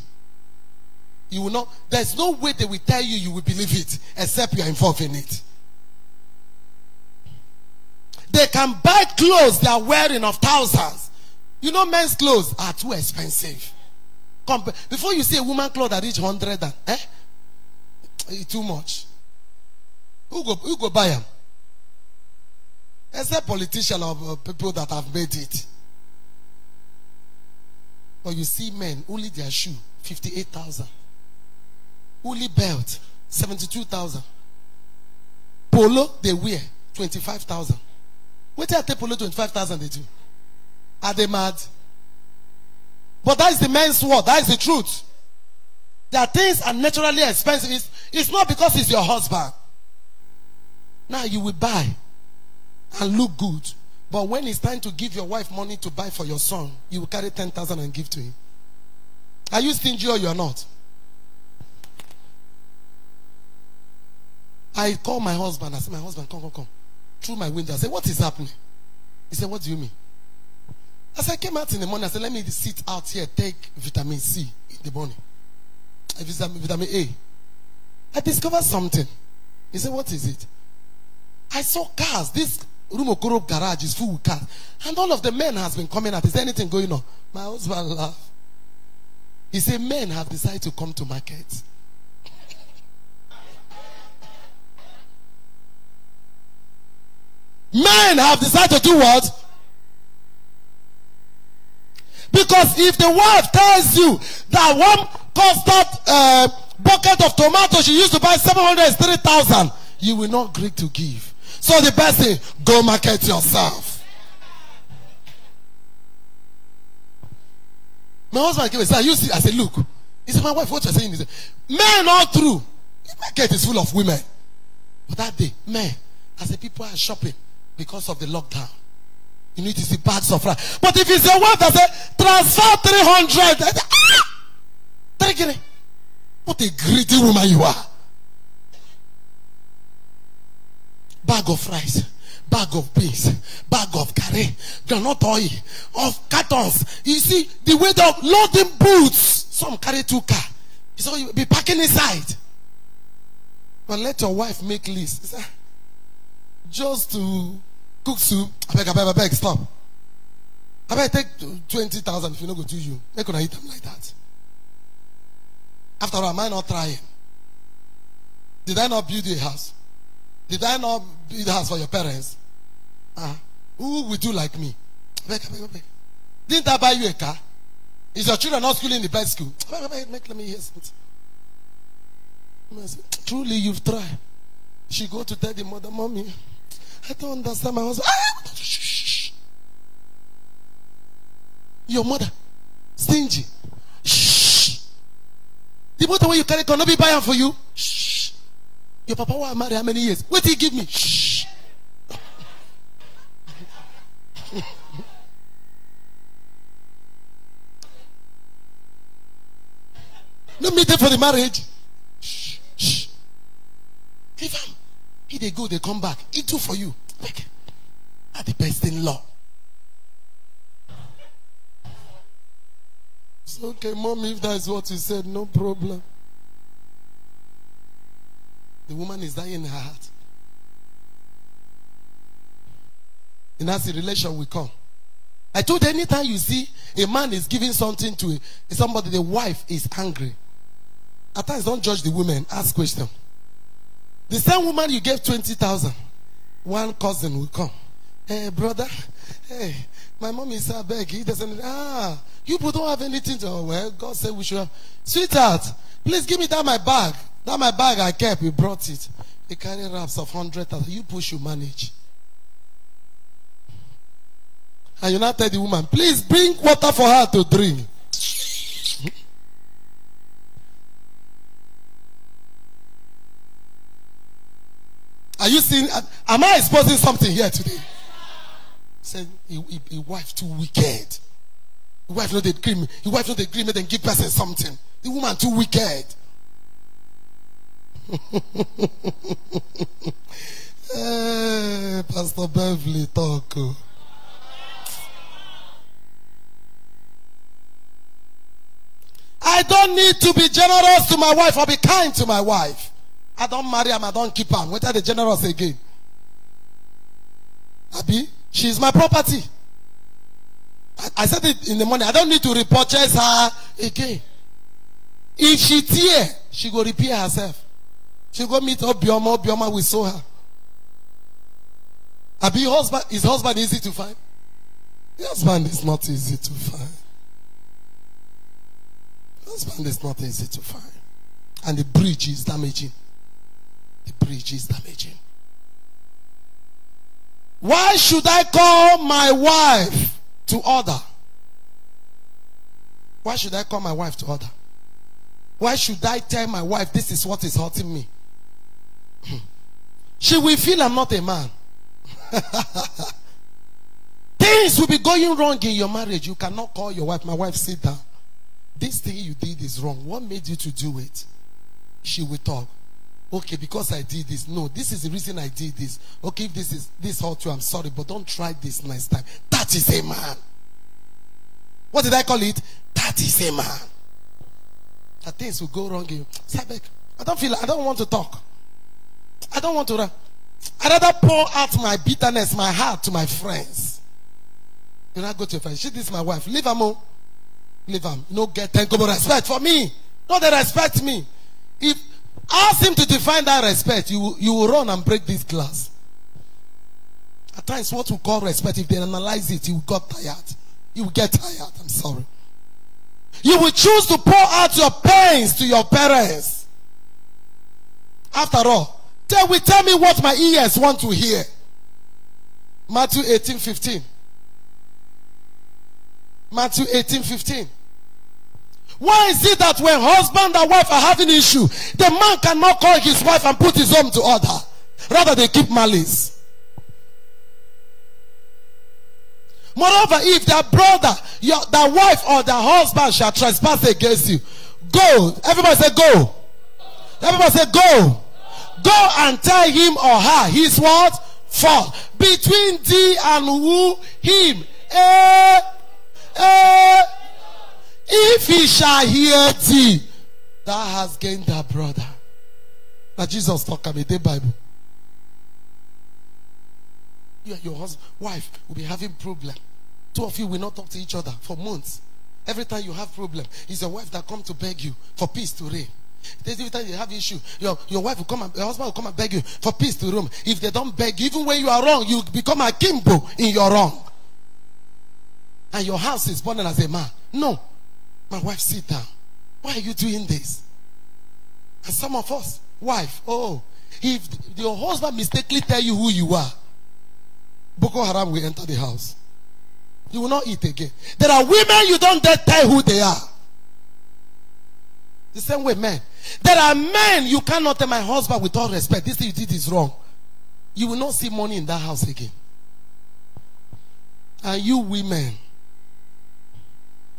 you will not, there's no way they will tell you you will believe it except you are involved in it. They can buy clothes they are wearing of thousands. You know, men's clothes are too expensive. Before you see a woman clothes that reach hundred, eh? Too much. Who go, who go buy them? Except politician or people that have made it. But you see men, only their shoe, 58,000. Woolly belt, 72,000. Polo, they wear, 25,000. Wait till I take polo 25,000 they do. Are they mad? But that is the men's word. That is the truth. There are things are naturally expensive. It's, it's not because it's your husband. Now you will buy and look good. But when it's time to give your wife money to buy for your son, you will carry 10,000 and give to him. Are you stingy or you are not? I call my husband. I said, My husband, come, come, come. Through my window. I said, What is happening? He said, What do you mean? As I came out in the morning, I said, Let me sit out here, take vitamin C in the morning. vitamin, vitamin A. I discovered something. He said, What is it? I saw cars. This Rumokoro garage is full with cars. And all of the men has been coming out. Is there anything going on? My husband laughed. He said, Men have decided to come to market. Men have decided to do what? Because if the wife tells you that one custard uh, bucket of tomato she used to buy 700 is 3,000, you will not agree to give. So the best thing, go market yourself. My husband came and said, you see, I said, look. He said, my wife, what you're saying is, men all through. The market is full of women. But that day, men, I said, people are shopping because of the lockdown. You need to see bags of rice. But if it's your wife that says, transfer 300, ah! Take it. What a greedy woman you are. Bag of rice bag of beans, bag of curry, granite oil, of cartons. You see, the way they loading boots. Some carry two car. So you be packing inside. But let your wife make list. Just to cook soup. I beg, I beg, I beg, stop. I beg, take 20,000 if you not go to you. Make gonna eat them like that. After all, am I not trying? Did I not build a house? Did I not build a house for your parents? Uh, who would you like me? Beg, beg, beg. Didn't I buy you a car? Is your children not schooling in the best school? Beg, beg, make, let me hear something. Truly, you've tried. She go to tell the mother, mommy, I don't understand my husband. Ah! Your mother, stingy. Shh. The when you carry cannot be buying for you. Shh. Your papa will marry how many years? What did he give me? Shh. no meeting for the marriage. Shh, shh. Give him. He they go, they come back. He do for you. Like, are the best in law. It's okay, mom, if that is what you said, no problem. The woman is dying in her heart. And that's the relation will come. I told you, anytime you see a man is giving something to somebody, the wife is angry. At times, don't judge the woman. Ask question. The same woman you gave 20,000, one cousin will come. Hey, brother. Hey, my mom is a beg. He doesn't. Ah, you don't have anything to. Oh, well, God said we should have. Sweetheart, please give me that my bag. That my bag I kept. We brought it. He carry wraps of 100,000. You push, you manage. And you now tell the woman, please bring water for her to drink. Are you seeing? Am I exposing something here today? Said, a, wife too wicked. The wife not cream. The wife not the agreement and give person something. The woman too wicked. hey, Pastor Beverly talk. Oh. I don't need to be generous to my wife or be kind to my wife. I don't marry him, I don't keep him. Are the generous again? Abi, she's my property. I, I said it in the morning. I don't need to repurchase her again. If she tear, she go repair herself. She go meet Obioma, Obioma will sew her. Abi, husband, is husband easy to find? Husband is not easy to find. Husband is not easy to find. And the bridge is damaging. The bridge is damaging. Why should I call my wife to order? Why should I call my wife to order? Why should I tell my wife this is what is hurting me? she will feel I'm not a man. Things will be going wrong in your marriage. You cannot call your wife, my wife, sit down. This thing you did is wrong. What made you to do it? She will talk. Okay, because I did this. No, this is the reason I did this. Okay, if this is this hurt you, I'm sorry, but don't try this next time. That is a man. What did I call it? That is a man. that things will go wrong. You say, "Abeg, I don't feel. I don't want to talk. I don't want to. I rather pour out my bitterness, my heart to my friends. You not go to your friends. She, this is my wife. Leave her more. Leave her. No get ten respect for me. No, they respect me. If ask him to define that respect, you you will run and break this glass. At times, what we call respect, if they analyze it, you got tired. You will get tired. I'm sorry. You will choose to pour out your pains to your parents. After all, they will tell me what my ears want to hear. Matthew 18 15. Matthew 18 15. Why is it that when husband and wife are having issue, the man cannot call his wife and put his home to order? Rather, they keep malice. Moreover, if their brother, your their wife or their husband shall trespass against you, go. Everybody say go. Everybody say go. Go and tell him or her his what? Fault. Between thee and who? Him. Eh, eh. If he shall hear thee, thou hast gained thy brother. Now Jesus talk about the Bible. You and your husband, wife will be having problem. Two of you will not talk to each other for months. Every time you have problem, it's your wife that come to beg you for peace to reign. Every time you have issue, your, your wife will come and your husband will come and beg you for peace to room. If they don't beg, even when you are wrong, you become a kimbo in your wrong. And your house is burning as a man. No. My wife, sit down. Why are you doing this? And some of us, wife, oh, if your husband mistakenly tell you who you are, Boko Haram will enter the house. You will not eat again. There are women you don't dare tell who they are. The same way, men. There are men you cannot tell my husband with all respect. This thing you did is wrong. You will not see money in that house again. And you women,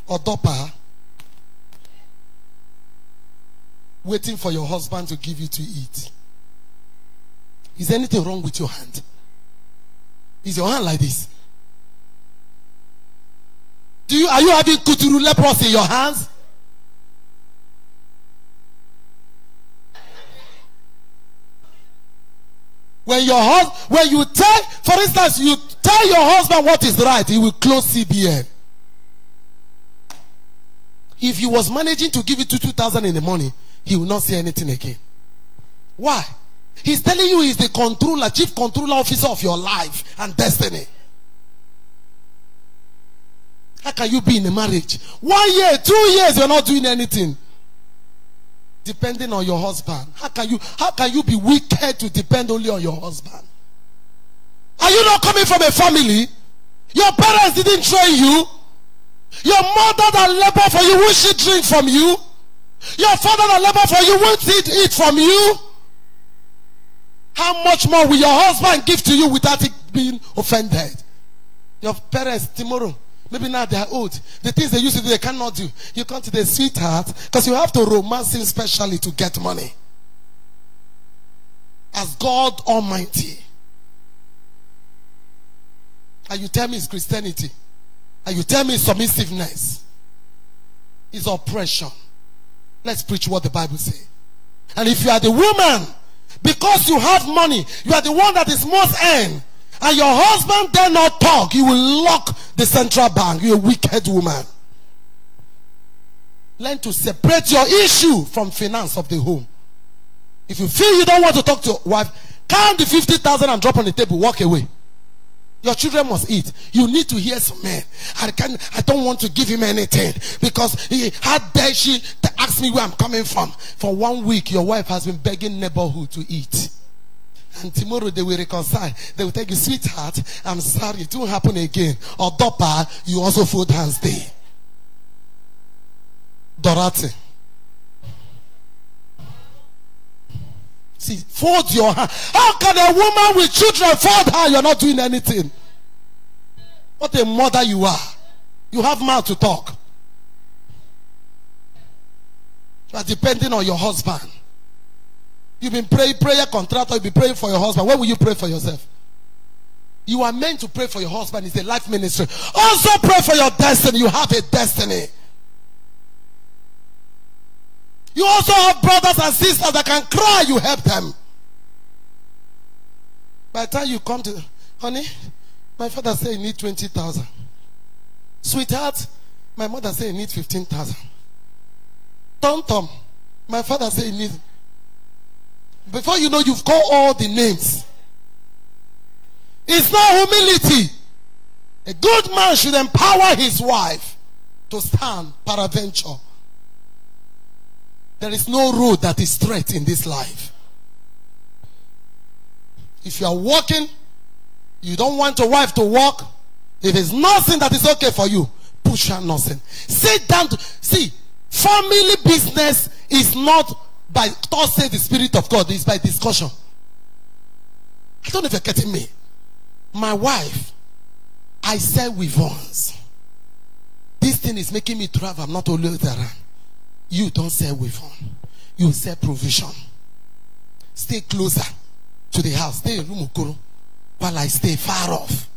Odopa, waiting for your husband to give you to eat. Is anything wrong with your hand? Is your hand like this? Do you are you having kuturu leprosy in your hands? When your husband, when you tell, for instance, you tell your husband what is right, he will close CBN. If he was managing to give you two thousand in the morning, he will not see anything again. Why? He's telling you he's the controller, chief controller officer of your life and destiny. How can you be in a marriage? One year, two years, you're not doing anything. Depending on your husband. How can you how can you be wicked to depend only on your husband? Are you not coming from a family? Your parents didn't train you. Your mother that labor for you, will she drink from you? Your father that labor for you, won't eat it from you? How much more will your husband give to you without it being offended? Your parents tomorrow, maybe now they are old. The things they used to do, they cannot do. You come to the sweetheart because you have to romance him specially to get money. As God Almighty. And you tell me it's Christianity. And you tell me it's submissiveness. It's oppression. Let's preach what the Bible says. And if you are the woman, because you have money, you are the one that is most earned, and your husband dare not talk, you will lock the central bank. You're a wicked woman. Learn to separate your issue from finance of the home. If you feel you don't want to talk to your wife, count the 50,000 and drop on the table, walk away. Your children must eat. You need to hear some men. I can I don't want to give him anything because he had dare she ask me where I'm coming from. For one week, your wife has been begging neighborhood to eat. And tomorrow they will reconcile. They will tell you, sweetheart, I'm sorry, it won't happen again. Or Dopa, you also fold hands day. Dorothy. See, fold your hand. How can a woman with children fold her? You're not doing anything. What a mother you are. You have mouth to talk. You are depending on your husband. You've been praying prayer contractor, you'll be praying for your husband. When will you pray for yourself? You are meant to pray for your husband. It's a life ministry. Also pray for your destiny. You have a destiny. You also have brothers and sisters that can cry, you help them. By the time you come to, honey, my father said you need 20,000. Sweetheart, my mother said you need 15,000. Tom Tom, my father said you need. Before you know, you've called all the names. It's not humility. A good man should empower his wife to stand peradventure. There is no road that is straight in this life. If you are walking, you don't want your wife to walk. If it's nothing that is okay for you, push her nothing. Sit down to see. Family business is not by thought say the spirit of God, it's by discussion. I don't know if you're getting me. My wife, I sell with once. This thing is making me travel. I'm not only there. You don't sell one. You sell provision. Stay closer to the house. Stay in room while I stay far off.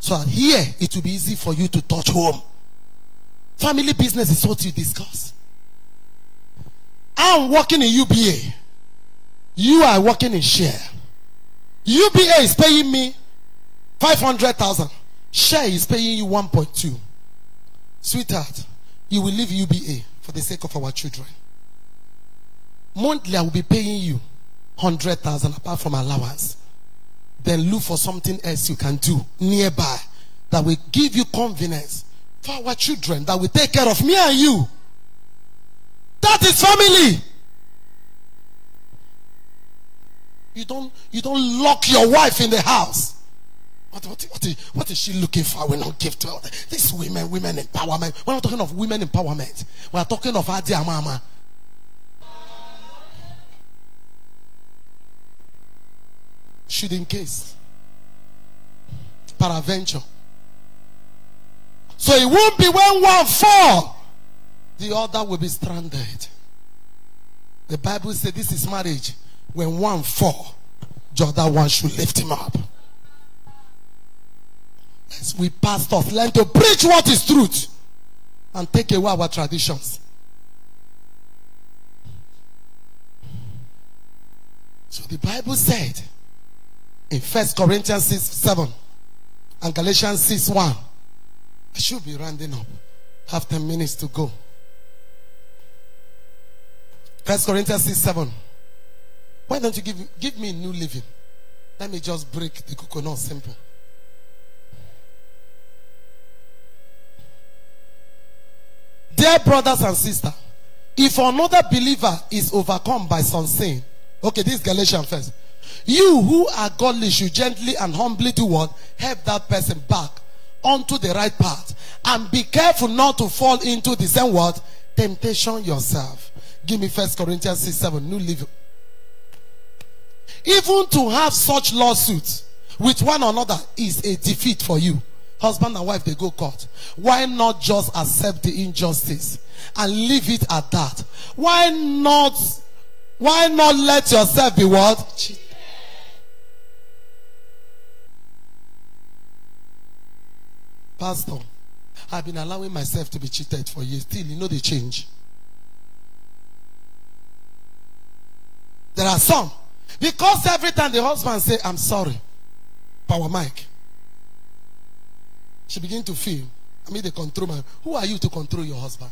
So here it will be easy for you to touch home. Family business is what you discuss. I'm working in UBA. You are working in share. UBA is paying me 500,000. Share is paying you 1.2. Sweetheart, you will leave UBA for the sake of our children. Monthly, I will be paying you 100,000 apart from allowance. Then look for something else you can do nearby that will give you convenience for our children, that will take care of me and you. That is family. You don't, you don't lock your wife in the house. What, what, what, is, what is she looking for? We don't give to her. This women, women empowerment. We're not talking of women empowerment. We're talking of Adi Mama. Should in case. Paraventure. So it won't be when one fall, the other will be stranded. The Bible says this is marriage. When one fall, the other one should lift him up. As we pastors learn to preach what is truth and take away our traditions. So the Bible said in First Corinthians 6 7 and Galatians 6 1. I should be rounding up. Have 10 minutes to go. First Corinthians 6 7. Why don't you give, give me new living? Let me just break the coconut simple. Dear brothers and sisters, if another believer is overcome by some sin, okay, this is Galatians first. You who are godly should gently and humbly do what? Help that person back onto the right path. And be careful not to fall into the same word, temptation yourself. Give me First Corinthians 6 7, New Living. Even to have such lawsuits with one another is a defeat for you. Husband and wife, they go court. Why not just accept the injustice and leave it at that? Why not, why not let yourself be what? Pastor, I've been allowing myself to be cheated for years. Still, you know the change. There are some. Because every time the husband say, I'm sorry. Power Mike. She begin to feel. I mean, they control my. Who are you to control your husband?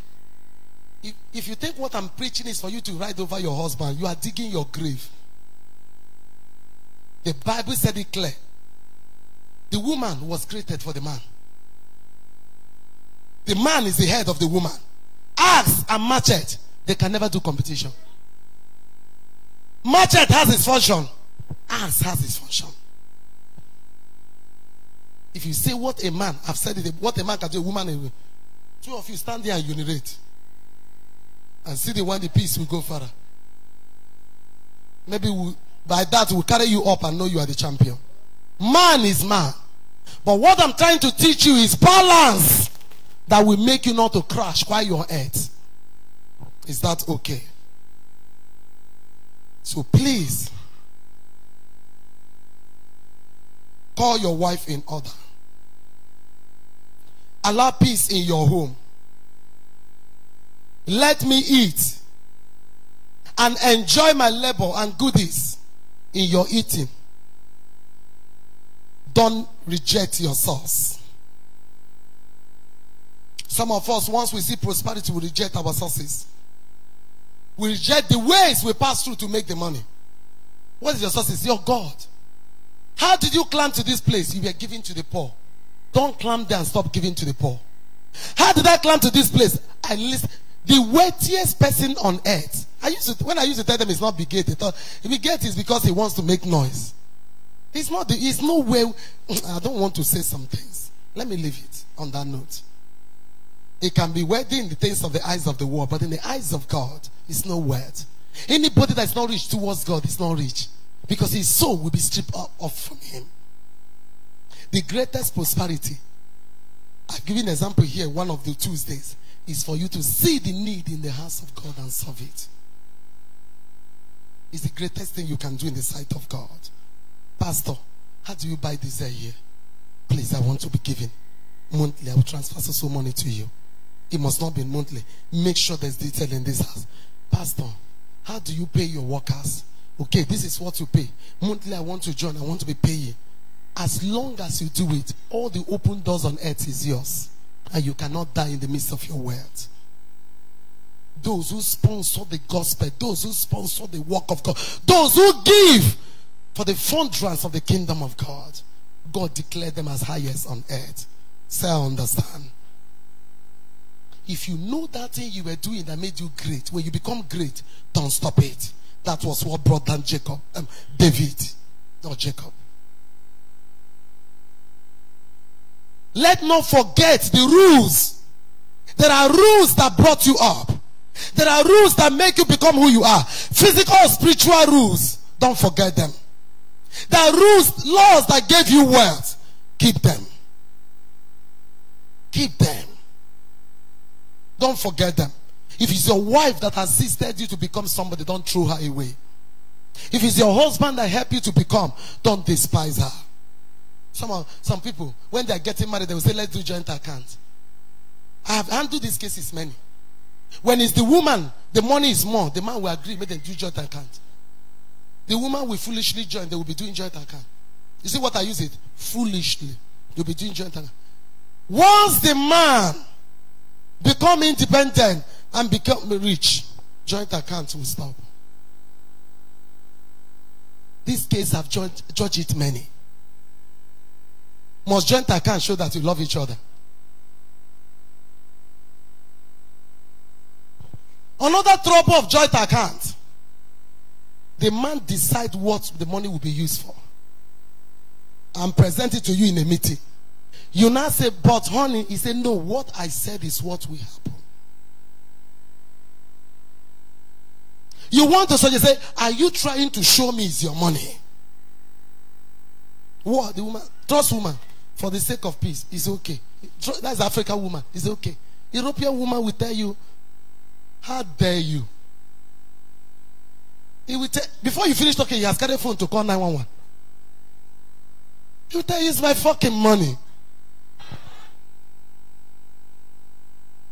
If, if you think what I'm preaching is for you to ride over your husband, you are digging your grave. The Bible said it clear. The woman was created for the man. The man is the head of the woman. Axe and machete, they can never do competition. Machete has its function. Axe has its function. If you say what a man, I've said it, what a man can do, a woman, two of you stand there and urinate. And see the one, the peace will go further. Maybe we'll, by that we'll carry you up and know you are the champion. Man is man. But what I'm trying to teach you is balance that will make you not to crash while you're at. Is that okay? So please call your wife in order. Allow peace in your home. Let me eat. and enjoy my labor and goodies in your eating. Don't reject your source. Some of us, once we see prosperity, we reject our sources. We reject the ways we pass through to make the money. What is your source? It's your God. How did you climb to this place? You were giving to the poor. Don't climb there and stop giving to the poor. How did I climb to this place? I list the weightiest person on earth. I used to when I used to tell them it's not Bill Gates, they thought Bill Gates is because he wants to make noise. It's not the, it's no way. I don't want to say some things. Let me leave it on that note. It can be worthy in the things of the eyes of the world, but in the eyes of God, it's no word. Anybody that's not rich towards God is not rich because his soul will be stripped off from him. The greatest prosperity, I've given an example here one of the Tuesdays, is for you to see the need in the house of God and solve it. It's the greatest thing you can do in the sight of God. Pastor, how do you buy this here? Please, I want to be given. monthly. I will transfer so money to you. It must not be monthly. Make sure there's detail in this house. Pastor, how do you pay your workers? Okay, this is what you pay. Monthly, I want to join. I want to be paying. As long as you do it, all the open doors on earth is yours. And you cannot die in the midst of your world. Those who sponsor the gospel, those who sponsor the work of God, those who give for the furtherance of the kingdom of God, God declared them as highest on earth. Say, I understand. If you know that thing you were doing that made you great, when you become great, don't stop it. That was what brought down Jacob, um, David, not Jacob. Let not forget the rules. There are rules that brought you up. There are rules that make you become who you are. Physical spiritual rules. Don't forget them. There are rules, laws that gave you wealth. Keep them. Keep them. Don't forget them. If it's your wife that assisted you to become somebody, don't throw her away. If it's your husband that helped you to become, don't despise her. Some, some people, when they're getting married, they will say, let's do joint account. I have handled these cases many. When it's the woman, the money is more. The man will agree, make them do joint account. The woman will foolishly join, they will be doing joint account. You see what I use it? Foolishly. You'll be doing joint account. Once the man become independent and become rich, joint account will stop. This case have judged, judged it many. Must joint account show that you love each other? Another trouble of joint account. The man decide what the money will be used for and present it to you in a meeting. You now say, but honey, he said, no, what I said is what will happen. You want to say, say, are you trying to show me is your money? What? The woman, trust woman for the sake of peace is okay. That's African woman. It's okay. European woman will tell you, how dare you? He will tell, before you finish talking, he has got a phone to call 911. He will tell you it's my fucking money.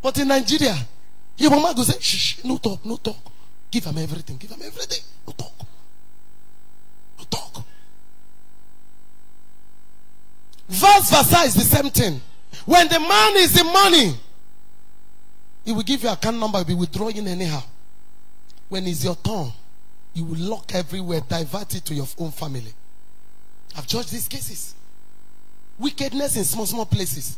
But in Nigeria, your mama go say, shh, shh, no talk, no talk. Give him everything, give him everything. No talk. No talk. Vice versa is the same thing. When the man is in money, he will give you account number, be withdrawing anyhow. When it's your turn, you will lock everywhere, divert it to your own family. I've judged these cases. Wickedness in small, small places.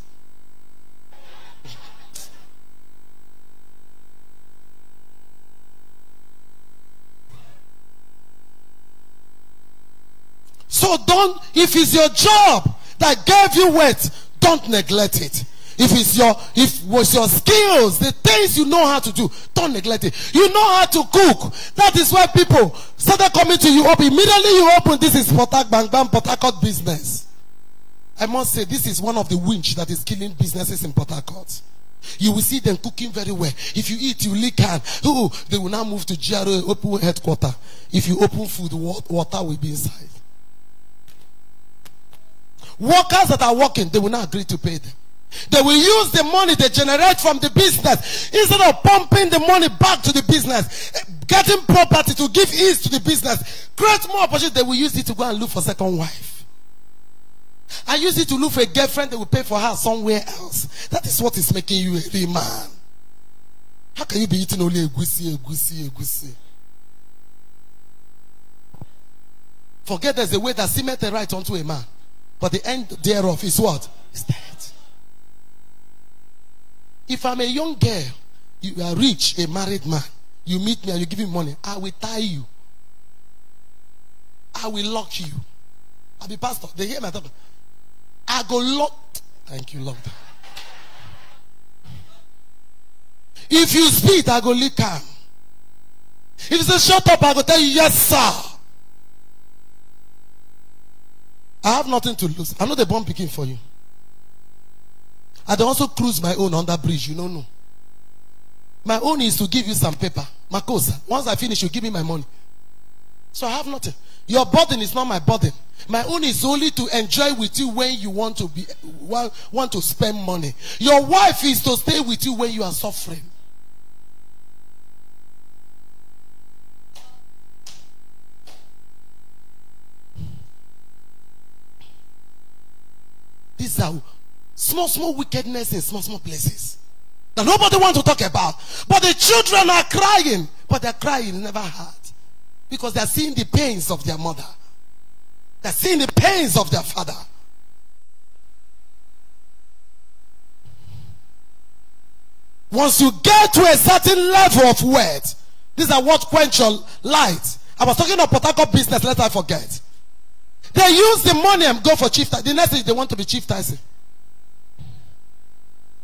So don't, if it's your job that gave you wealth, don't neglect it. If it's your, if was your skills, the things you know how to do, don't neglect it. You know how to cook. That is why people started coming to you up. Immediately you open, this is Potak Bang Bang Potakot business. I must say, this is one of the winch that is killing businesses in Port Harcourt. You will see them cooking very well. If you eat, you lick hand. Oh, they will now move to GRA open headquarter. If you open food, water will be inside. Workers that are working, they will not agree to pay them. They will use the money they generate from the business instead of pumping the money back to the business, getting property to give ease to the business, create more opportunity. They will use it to go and look for a second wife. I use it to look for a girlfriend they will pay for her somewhere else. That is what is making you a real man. How can you be eating only a goosey, a goosey, a goosey? Forget there's a way that seemeth right unto a man, but the end thereof is what? Is death. If I'm a young girl, you are rich, a married man, you meet me and you give me money, I will tie you. I will lock you. I'll be pastor. They hear my talk. I go lock. Thank you, Lord. If you speak, I go lick calm. If you say shut up, I go tell you yes, sir. I have nothing to lose. I know the bomb picking for you. I don't also cruise my own under bridge. You don't know. My own is to give you some paper. Makosa. Once I finish, you give me my money. So I have nothing. Your burden is not my burden. My own is only to enjoy with you when you want to be want to spend money. Your wife is to stay with you when you are suffering. These are small, small wickedness in small, small places that nobody wants to talk about. But the children are crying, but they're crying never heard because they're seeing the pains of their mother, they're seeing the pains of their father. Once you get to a certain level of weight, these are what quench your light. I was talking about Port business, let I forget. They use the money and go for chief. The next thing they want to be chief Tyson.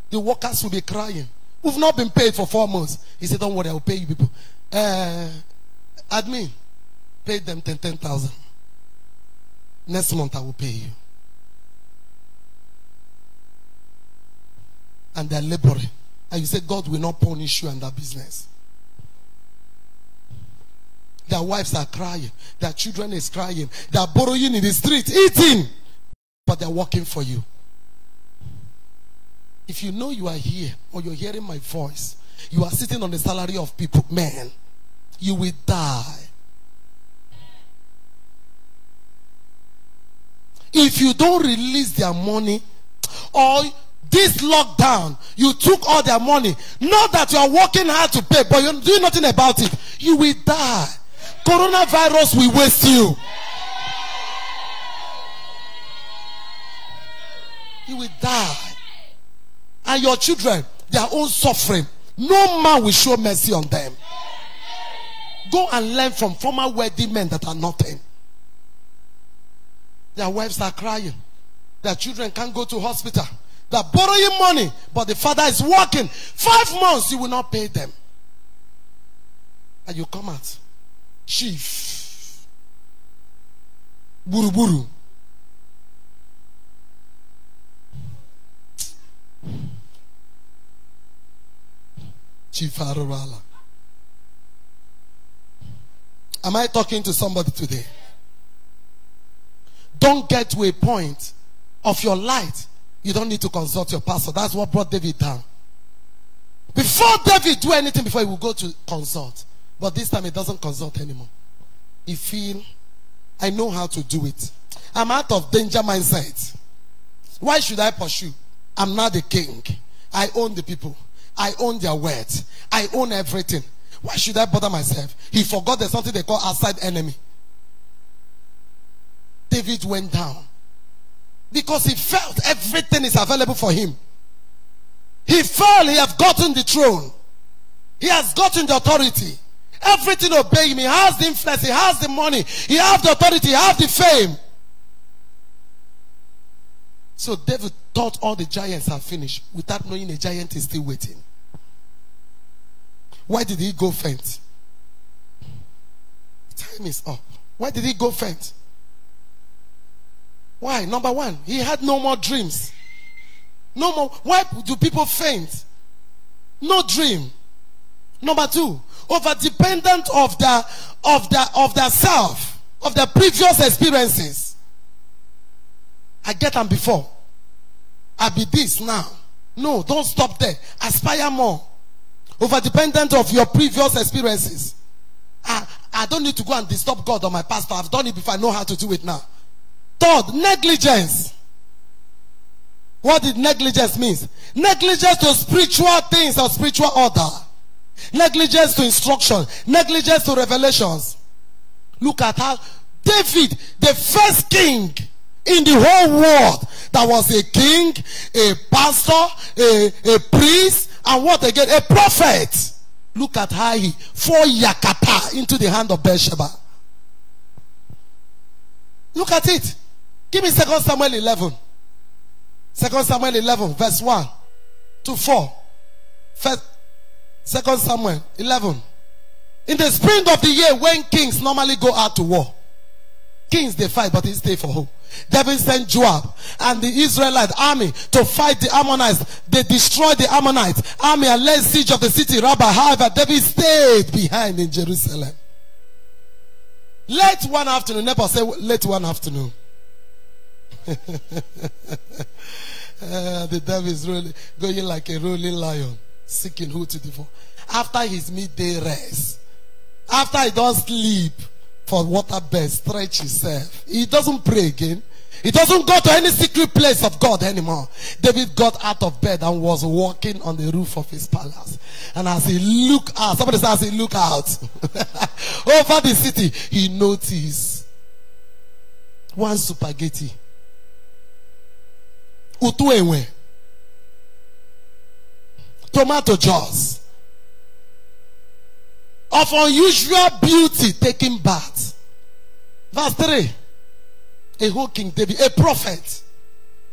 The workers will be crying. We've not been paid for four months. He said, Don't worry, I'll pay you people. Uh, admin, paid them 10,000. 10, Next month I will pay you. And they're laboring. And you say, God will not punish you and that business. Their wives are crying. Their children is crying. They are borrowing in the street, eating. But they're working for you. If you know you are here or you're hearing my voice, you are sitting on the salary of people, man, you will die. If you don't release their money or this lockdown, you took all their money, not that you are working hard to pay, but you're doing nothing about it, you will die. Coronavirus will waste you. You will die. And your children, their own suffering, no man will show mercy on them. Go and learn from former wedding men that are nothing. Their wives are crying. Their children can't go to hospital. They're borrowing money, but the father is working. Five months, you will not pay them. And you come out chief. Buruburu chief arurala am i talking to somebody today? Don't get to a point of your light. You don't need to consult your pastor. That's what brought david down. Before david do anything before he will go to consult but this time he doesn't consult anymore. He feel, I know how to do it. I'm out of danger mindset. Why should I pursue? I'm not the king. I own the people. I own their words. I own everything. Why should I bother myself? He forgot there's something they call outside enemy. David went down because he felt everything is available for him. He felt he has gotten the throne. He has gotten the authority. Everything obey him. He has the influence. He has the money. He has the authority. He has the fame. So David thought all the giants are finished without knowing a giant is still waiting. Why did he go faint? Time is up. Why did he go faint? Why? Number one, he had no more dreams. No more. Why do people faint? No dream. Number two, over dependent of the of the of the self of the previous experiences. I get them before. I be this now. No, don't stop there. Aspire more. Over dependent of your previous experiences. I, I don't need to go and disturb God or my pastor. I've done it before. I know how to do it now. Third, negligence. What did negligence means? Negligence to spiritual things or spiritual order. Negligence to instruction. Negligence to revelations. Look at how David, the first king in the whole world, that was a king, a pastor, a, a priest, and what again? A prophet. Look at how he four yakata into the hand of Bathsheba. Look at it. Give me Second Samuel 11. Second Samuel 11, verse 1 to 4. First, Second Samuel 11. In the spring of the year, when kings normally go out to war, kings they fight, but they stay for home. David sent Joab and the Israelite army to fight the Ammonites. They destroyed the Ammonite army and laid siege of the city Rabbah. However, David stayed behind in Jerusalem. Late one afternoon, neighbor say late one afternoon. uh, the devil is really going like a rolling lion, seeking who to devour. After his midday rest, after he does sleep for water bed, stretch himself, he doesn't pray again. He doesn't go to any secret place of God anymore. David got out of bed and was walking on the roof of his palace. And as he looked out, somebody says he looked out over the city, he noticed one spaghetti utu tomato jaws of unusual beauty taking bath. Verse 3. A whole King David, a prophet.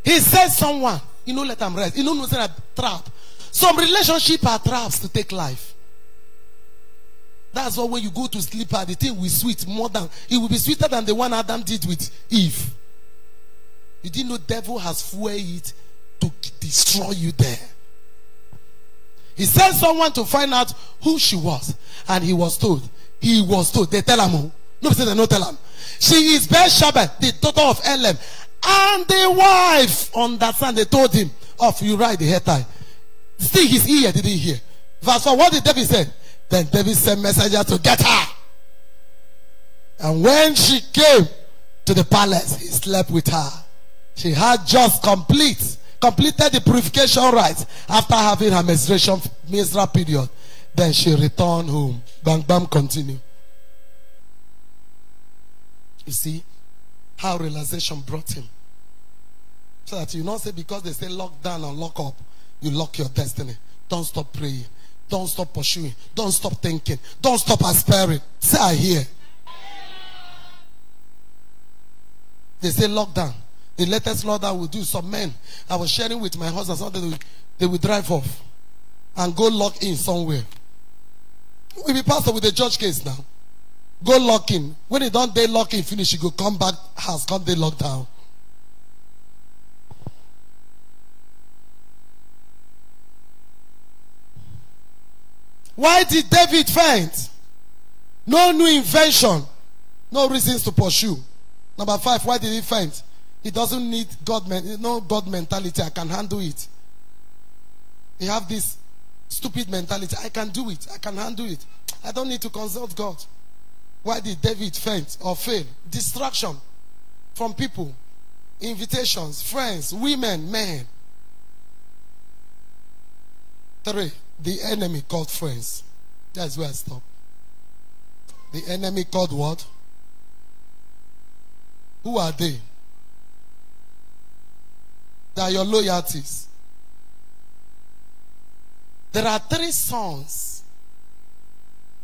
He said someone, you know, let them rest. You know, no a trap. Some relationship are traps to take life. That's why when you go to sleep, at the thing will sweet more than it will be sweeter than the one Adam did with Eve. You didn't know devil has fueled it to destroy you there. He sent someone to find out who she was. And he was told. He was told. They tell him. Said they don't tell him. She is Bathsheba, the daughter of Elam. And the wife On that understand. They told him, off you ride the hair tie. See his ear didn't hear. Verse 4, what did David say? Then David sent messenger to get her. And when she came to the palace, he slept with her. She had just complete, completed the purification rites after having her menstruation menstrual period. Then she returned home. Bang bang continue. You see how realization brought him. So that you not say because they say lock down and lock up, you lock your destiny. Don't stop praying. Don't stop pursuing. Don't stop thinking. Don't stop aspiring. Say I hear. They say lockdown. The latest law that will do, some men, I was sharing with my husband, something they will, they will drive off and go lock in somewhere. We be pastor with the judge case now. Go lock in. When he don't they lock in, finish, he go come back house, come they lock down. Why did David faint? No new invention. No reasons to pursue. Number five, why did he faint? He doesn't need God, no God mentality. I can handle it. He have this stupid mentality. I can do it. I can handle it. I don't need to consult God. Why did David faint or fail? Distraction from people, invitations, friends, women, men. Three, the enemy called friends. That's where I stop. The enemy called what? Who are they? They are your loyalties. There are three sons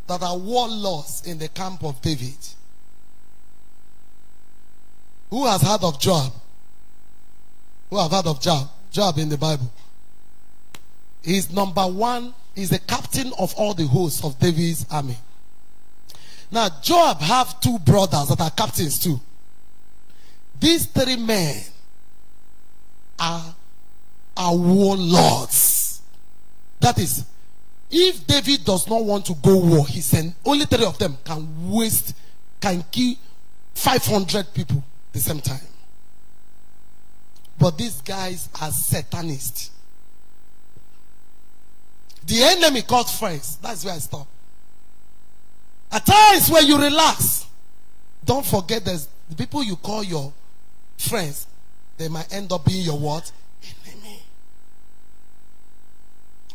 that are warlords in the camp of David. Who has heard of Joab? Who have heard of Joab? Joab in the Bible. He's number one. He's the captain of all the hosts of David's army. Now, Joab have two brothers that are captains too. These three men are, warlords. That is, if David does not want to go war, he send only three of them can waste, can kill 500 people the same time. But these guys are satanists. The enemy called friends. That's where I stop. At times when you relax, don't forget there's the people you call your friends, they might end up being your what? Enemy.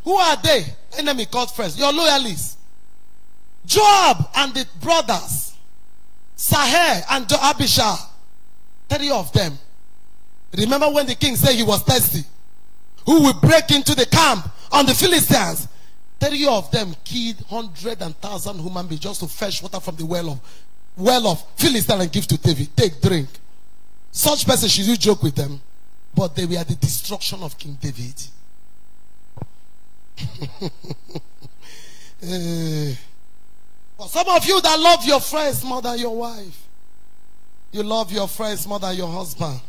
Who are they? Enemy called friends. Your loyalists. Joab and the brothers, Sahel and Abishai, three of them. Remember when the king said he was thirsty? Who will break into the camp on the Philistines? Three of them killed hundred and thousand human beings just to fetch water from the well of well of Philistine and give to David. Take drink. Such persons should you joke with them? But they were the destruction of King David. for some of you that love your friends more than your wife, you love your friends more than your husband.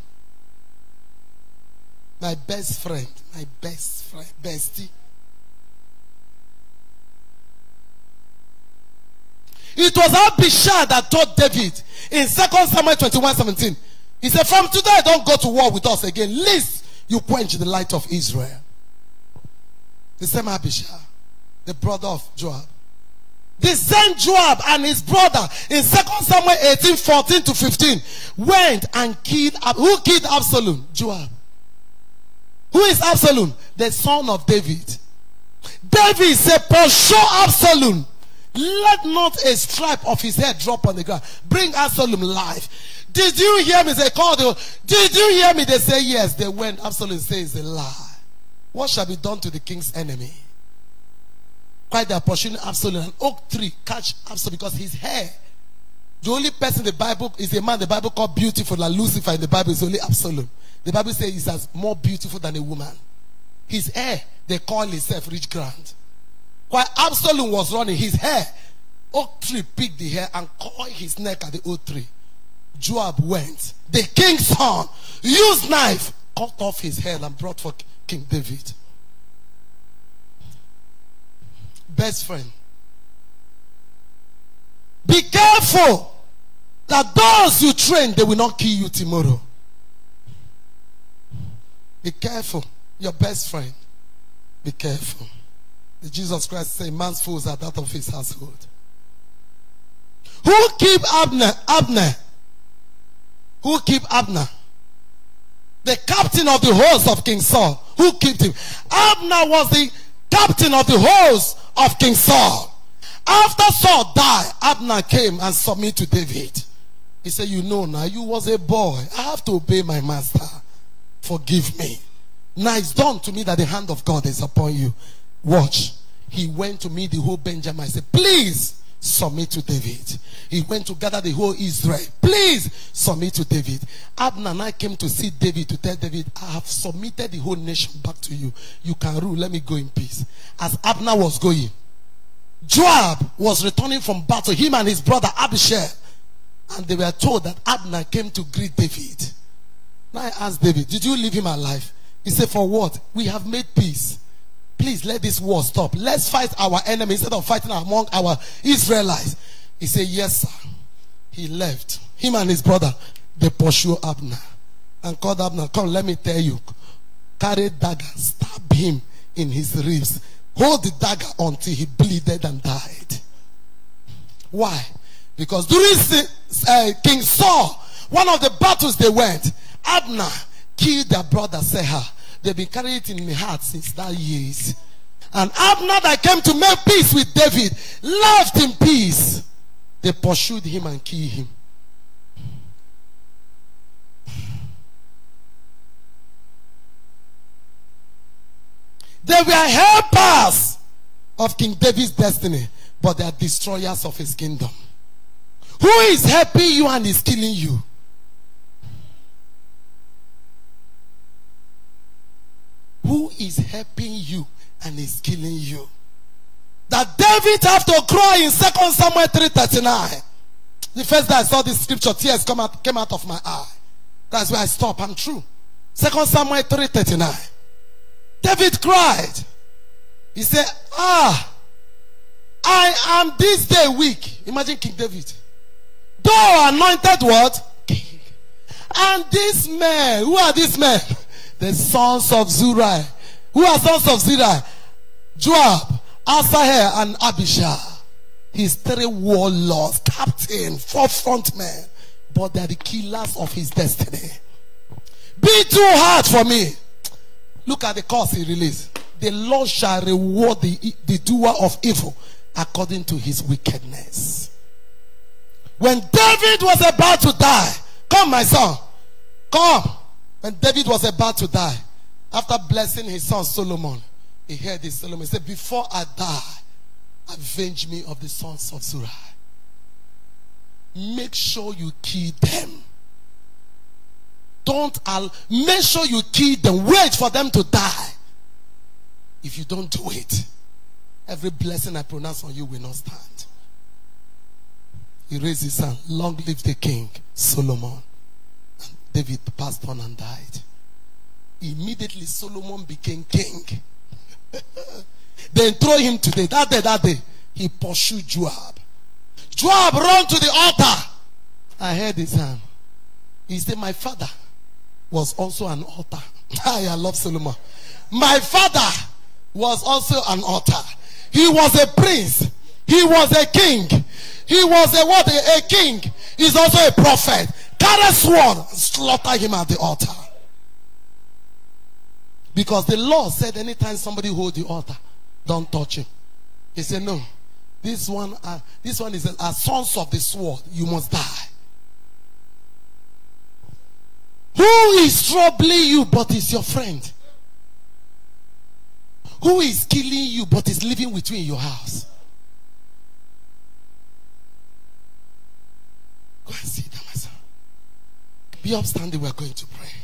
My best friend, my best friend, bestie. It was Abishai that told David in 2 Samuel 21 17. He said, From today, don't go to war with us again, lest you quench the light of Israel. The same Abishai, the brother of Joab. The same Joab and his brother in 2 Samuel 18 14 to 15 went and killed. Who killed Absalom? Joab. Who is Absalom? The son of David. David said, Pursue Absalom. Let not a stripe of his head drop on the ground. Bring Absalom life. Did you hear me? They called you. Did you hear me? They say yes. They went. Absalom says a lie. What shall be done to the king's enemy? Quite the pursuing Absalom. An oak tree catch Absalom because his hair. The only person in the Bible is a man the Bible called beautiful, like Lucifer in the Bible is only Absalom. The Bible says he's as more beautiful than a woman. His hair, they call himself rich grand. While Absalom was running, his hair, oak tree picked the hair and caught his neck at the oak tree. Joab went. The king's son used knife, cut off his head and brought for King David. Best friend. Be careful that those you train, they will not kill you tomorrow. Be careful. Your best friend. Be careful. Jesus Christ said, man's fools are that of his household. Who keep Abner? Abner. Who keep Abner? The captain of the host of King Saul. Who kept him? Abner was the captain of the host of King Saul. After Saul died, Abner came and submitted to David. He said, You know now, you was a boy. I have to obey my master. Forgive me. Now it's done to me that the hand of God is upon you. Watch. He went to meet the whole Benjamin. I said, Please submit to David. He went to gather the whole Israel. Please submit to David. Abner and I came to see David to tell David, I have submitted the whole nation back to you. You can rule. Let me go in peace. As Abner was going, Joab was returning from battle, him and his brother Abishai. And they were told that Abner came to greet David. Now I asked David, Did you leave him alive? He said, For what? We have made peace. Please let this war stop. Let's fight our enemy instead of fighting among our Israelites. He said, Yes, sir. He left. Him and his brother, they pursue Abner. And called Abner, Come, let me tell you. Carry dagger, stab him in his ribs. Hold the dagger until he bleeded and died. Why? Because during uh, King Saul, one of the battles they went, Abner killed their brother Seha. They've been carrying it in my heart since that years. And Abner that came to make peace with David left in peace. They pursued him and killed him. They were helpers of King David's destiny, but they are destroyers of his kingdom. Who is helping you and is killing you? Is helping you and is killing you. That David have to cry in 2 Samuel 3.39. The first day I saw this scripture, tears come out, came out of my eye. That's where I stop. I'm true. 2 Samuel 3.39. David cried. He said, Ah, I am this day weak. Imagine King David. Thou anointed what? King. And these men, who are these men? the sons of Zeruiah. Who are sons of Zeruiah? Joab, Asahel, and Abishai. His three warlords, captain, forefront men, but they're the killers of his destiny. Be too hard for me. Look at the course he released. The Lord shall reward the, the doer of evil according to his wickedness. When David was about to die, come, my son, come. When David was about to die, after blessing his son Solomon, he heard this Solomon he said, Before I die, avenge me of the sons of Zeruiah. Make sure you kill them. Don't al- make sure you kill them. Wait for them to die. If you don't do it, every blessing I pronounce on you will not stand. He raised his son. Long live the king, Solomon. And David passed on and died. Immediately, Solomon became king. then throw him to death. That day, that day, he pursued Joab. Joab run to the altar. I heard his hand. He said, My father was also an altar. I love Solomon. My father was also an altar. He was a prince. He was a king. He was a what? A, a king. He's also a prophet. Carry sword, slaughter him at the altar. Because the law said anytime somebody hold the altar, don't touch him. He said, no. This one, uh, this one is a, sons of the sword. You must die. Who is troubling you but is your friend? Who is killing you but is living with you in your house? Go and see them, my son. Be upstanding, we're going to pray.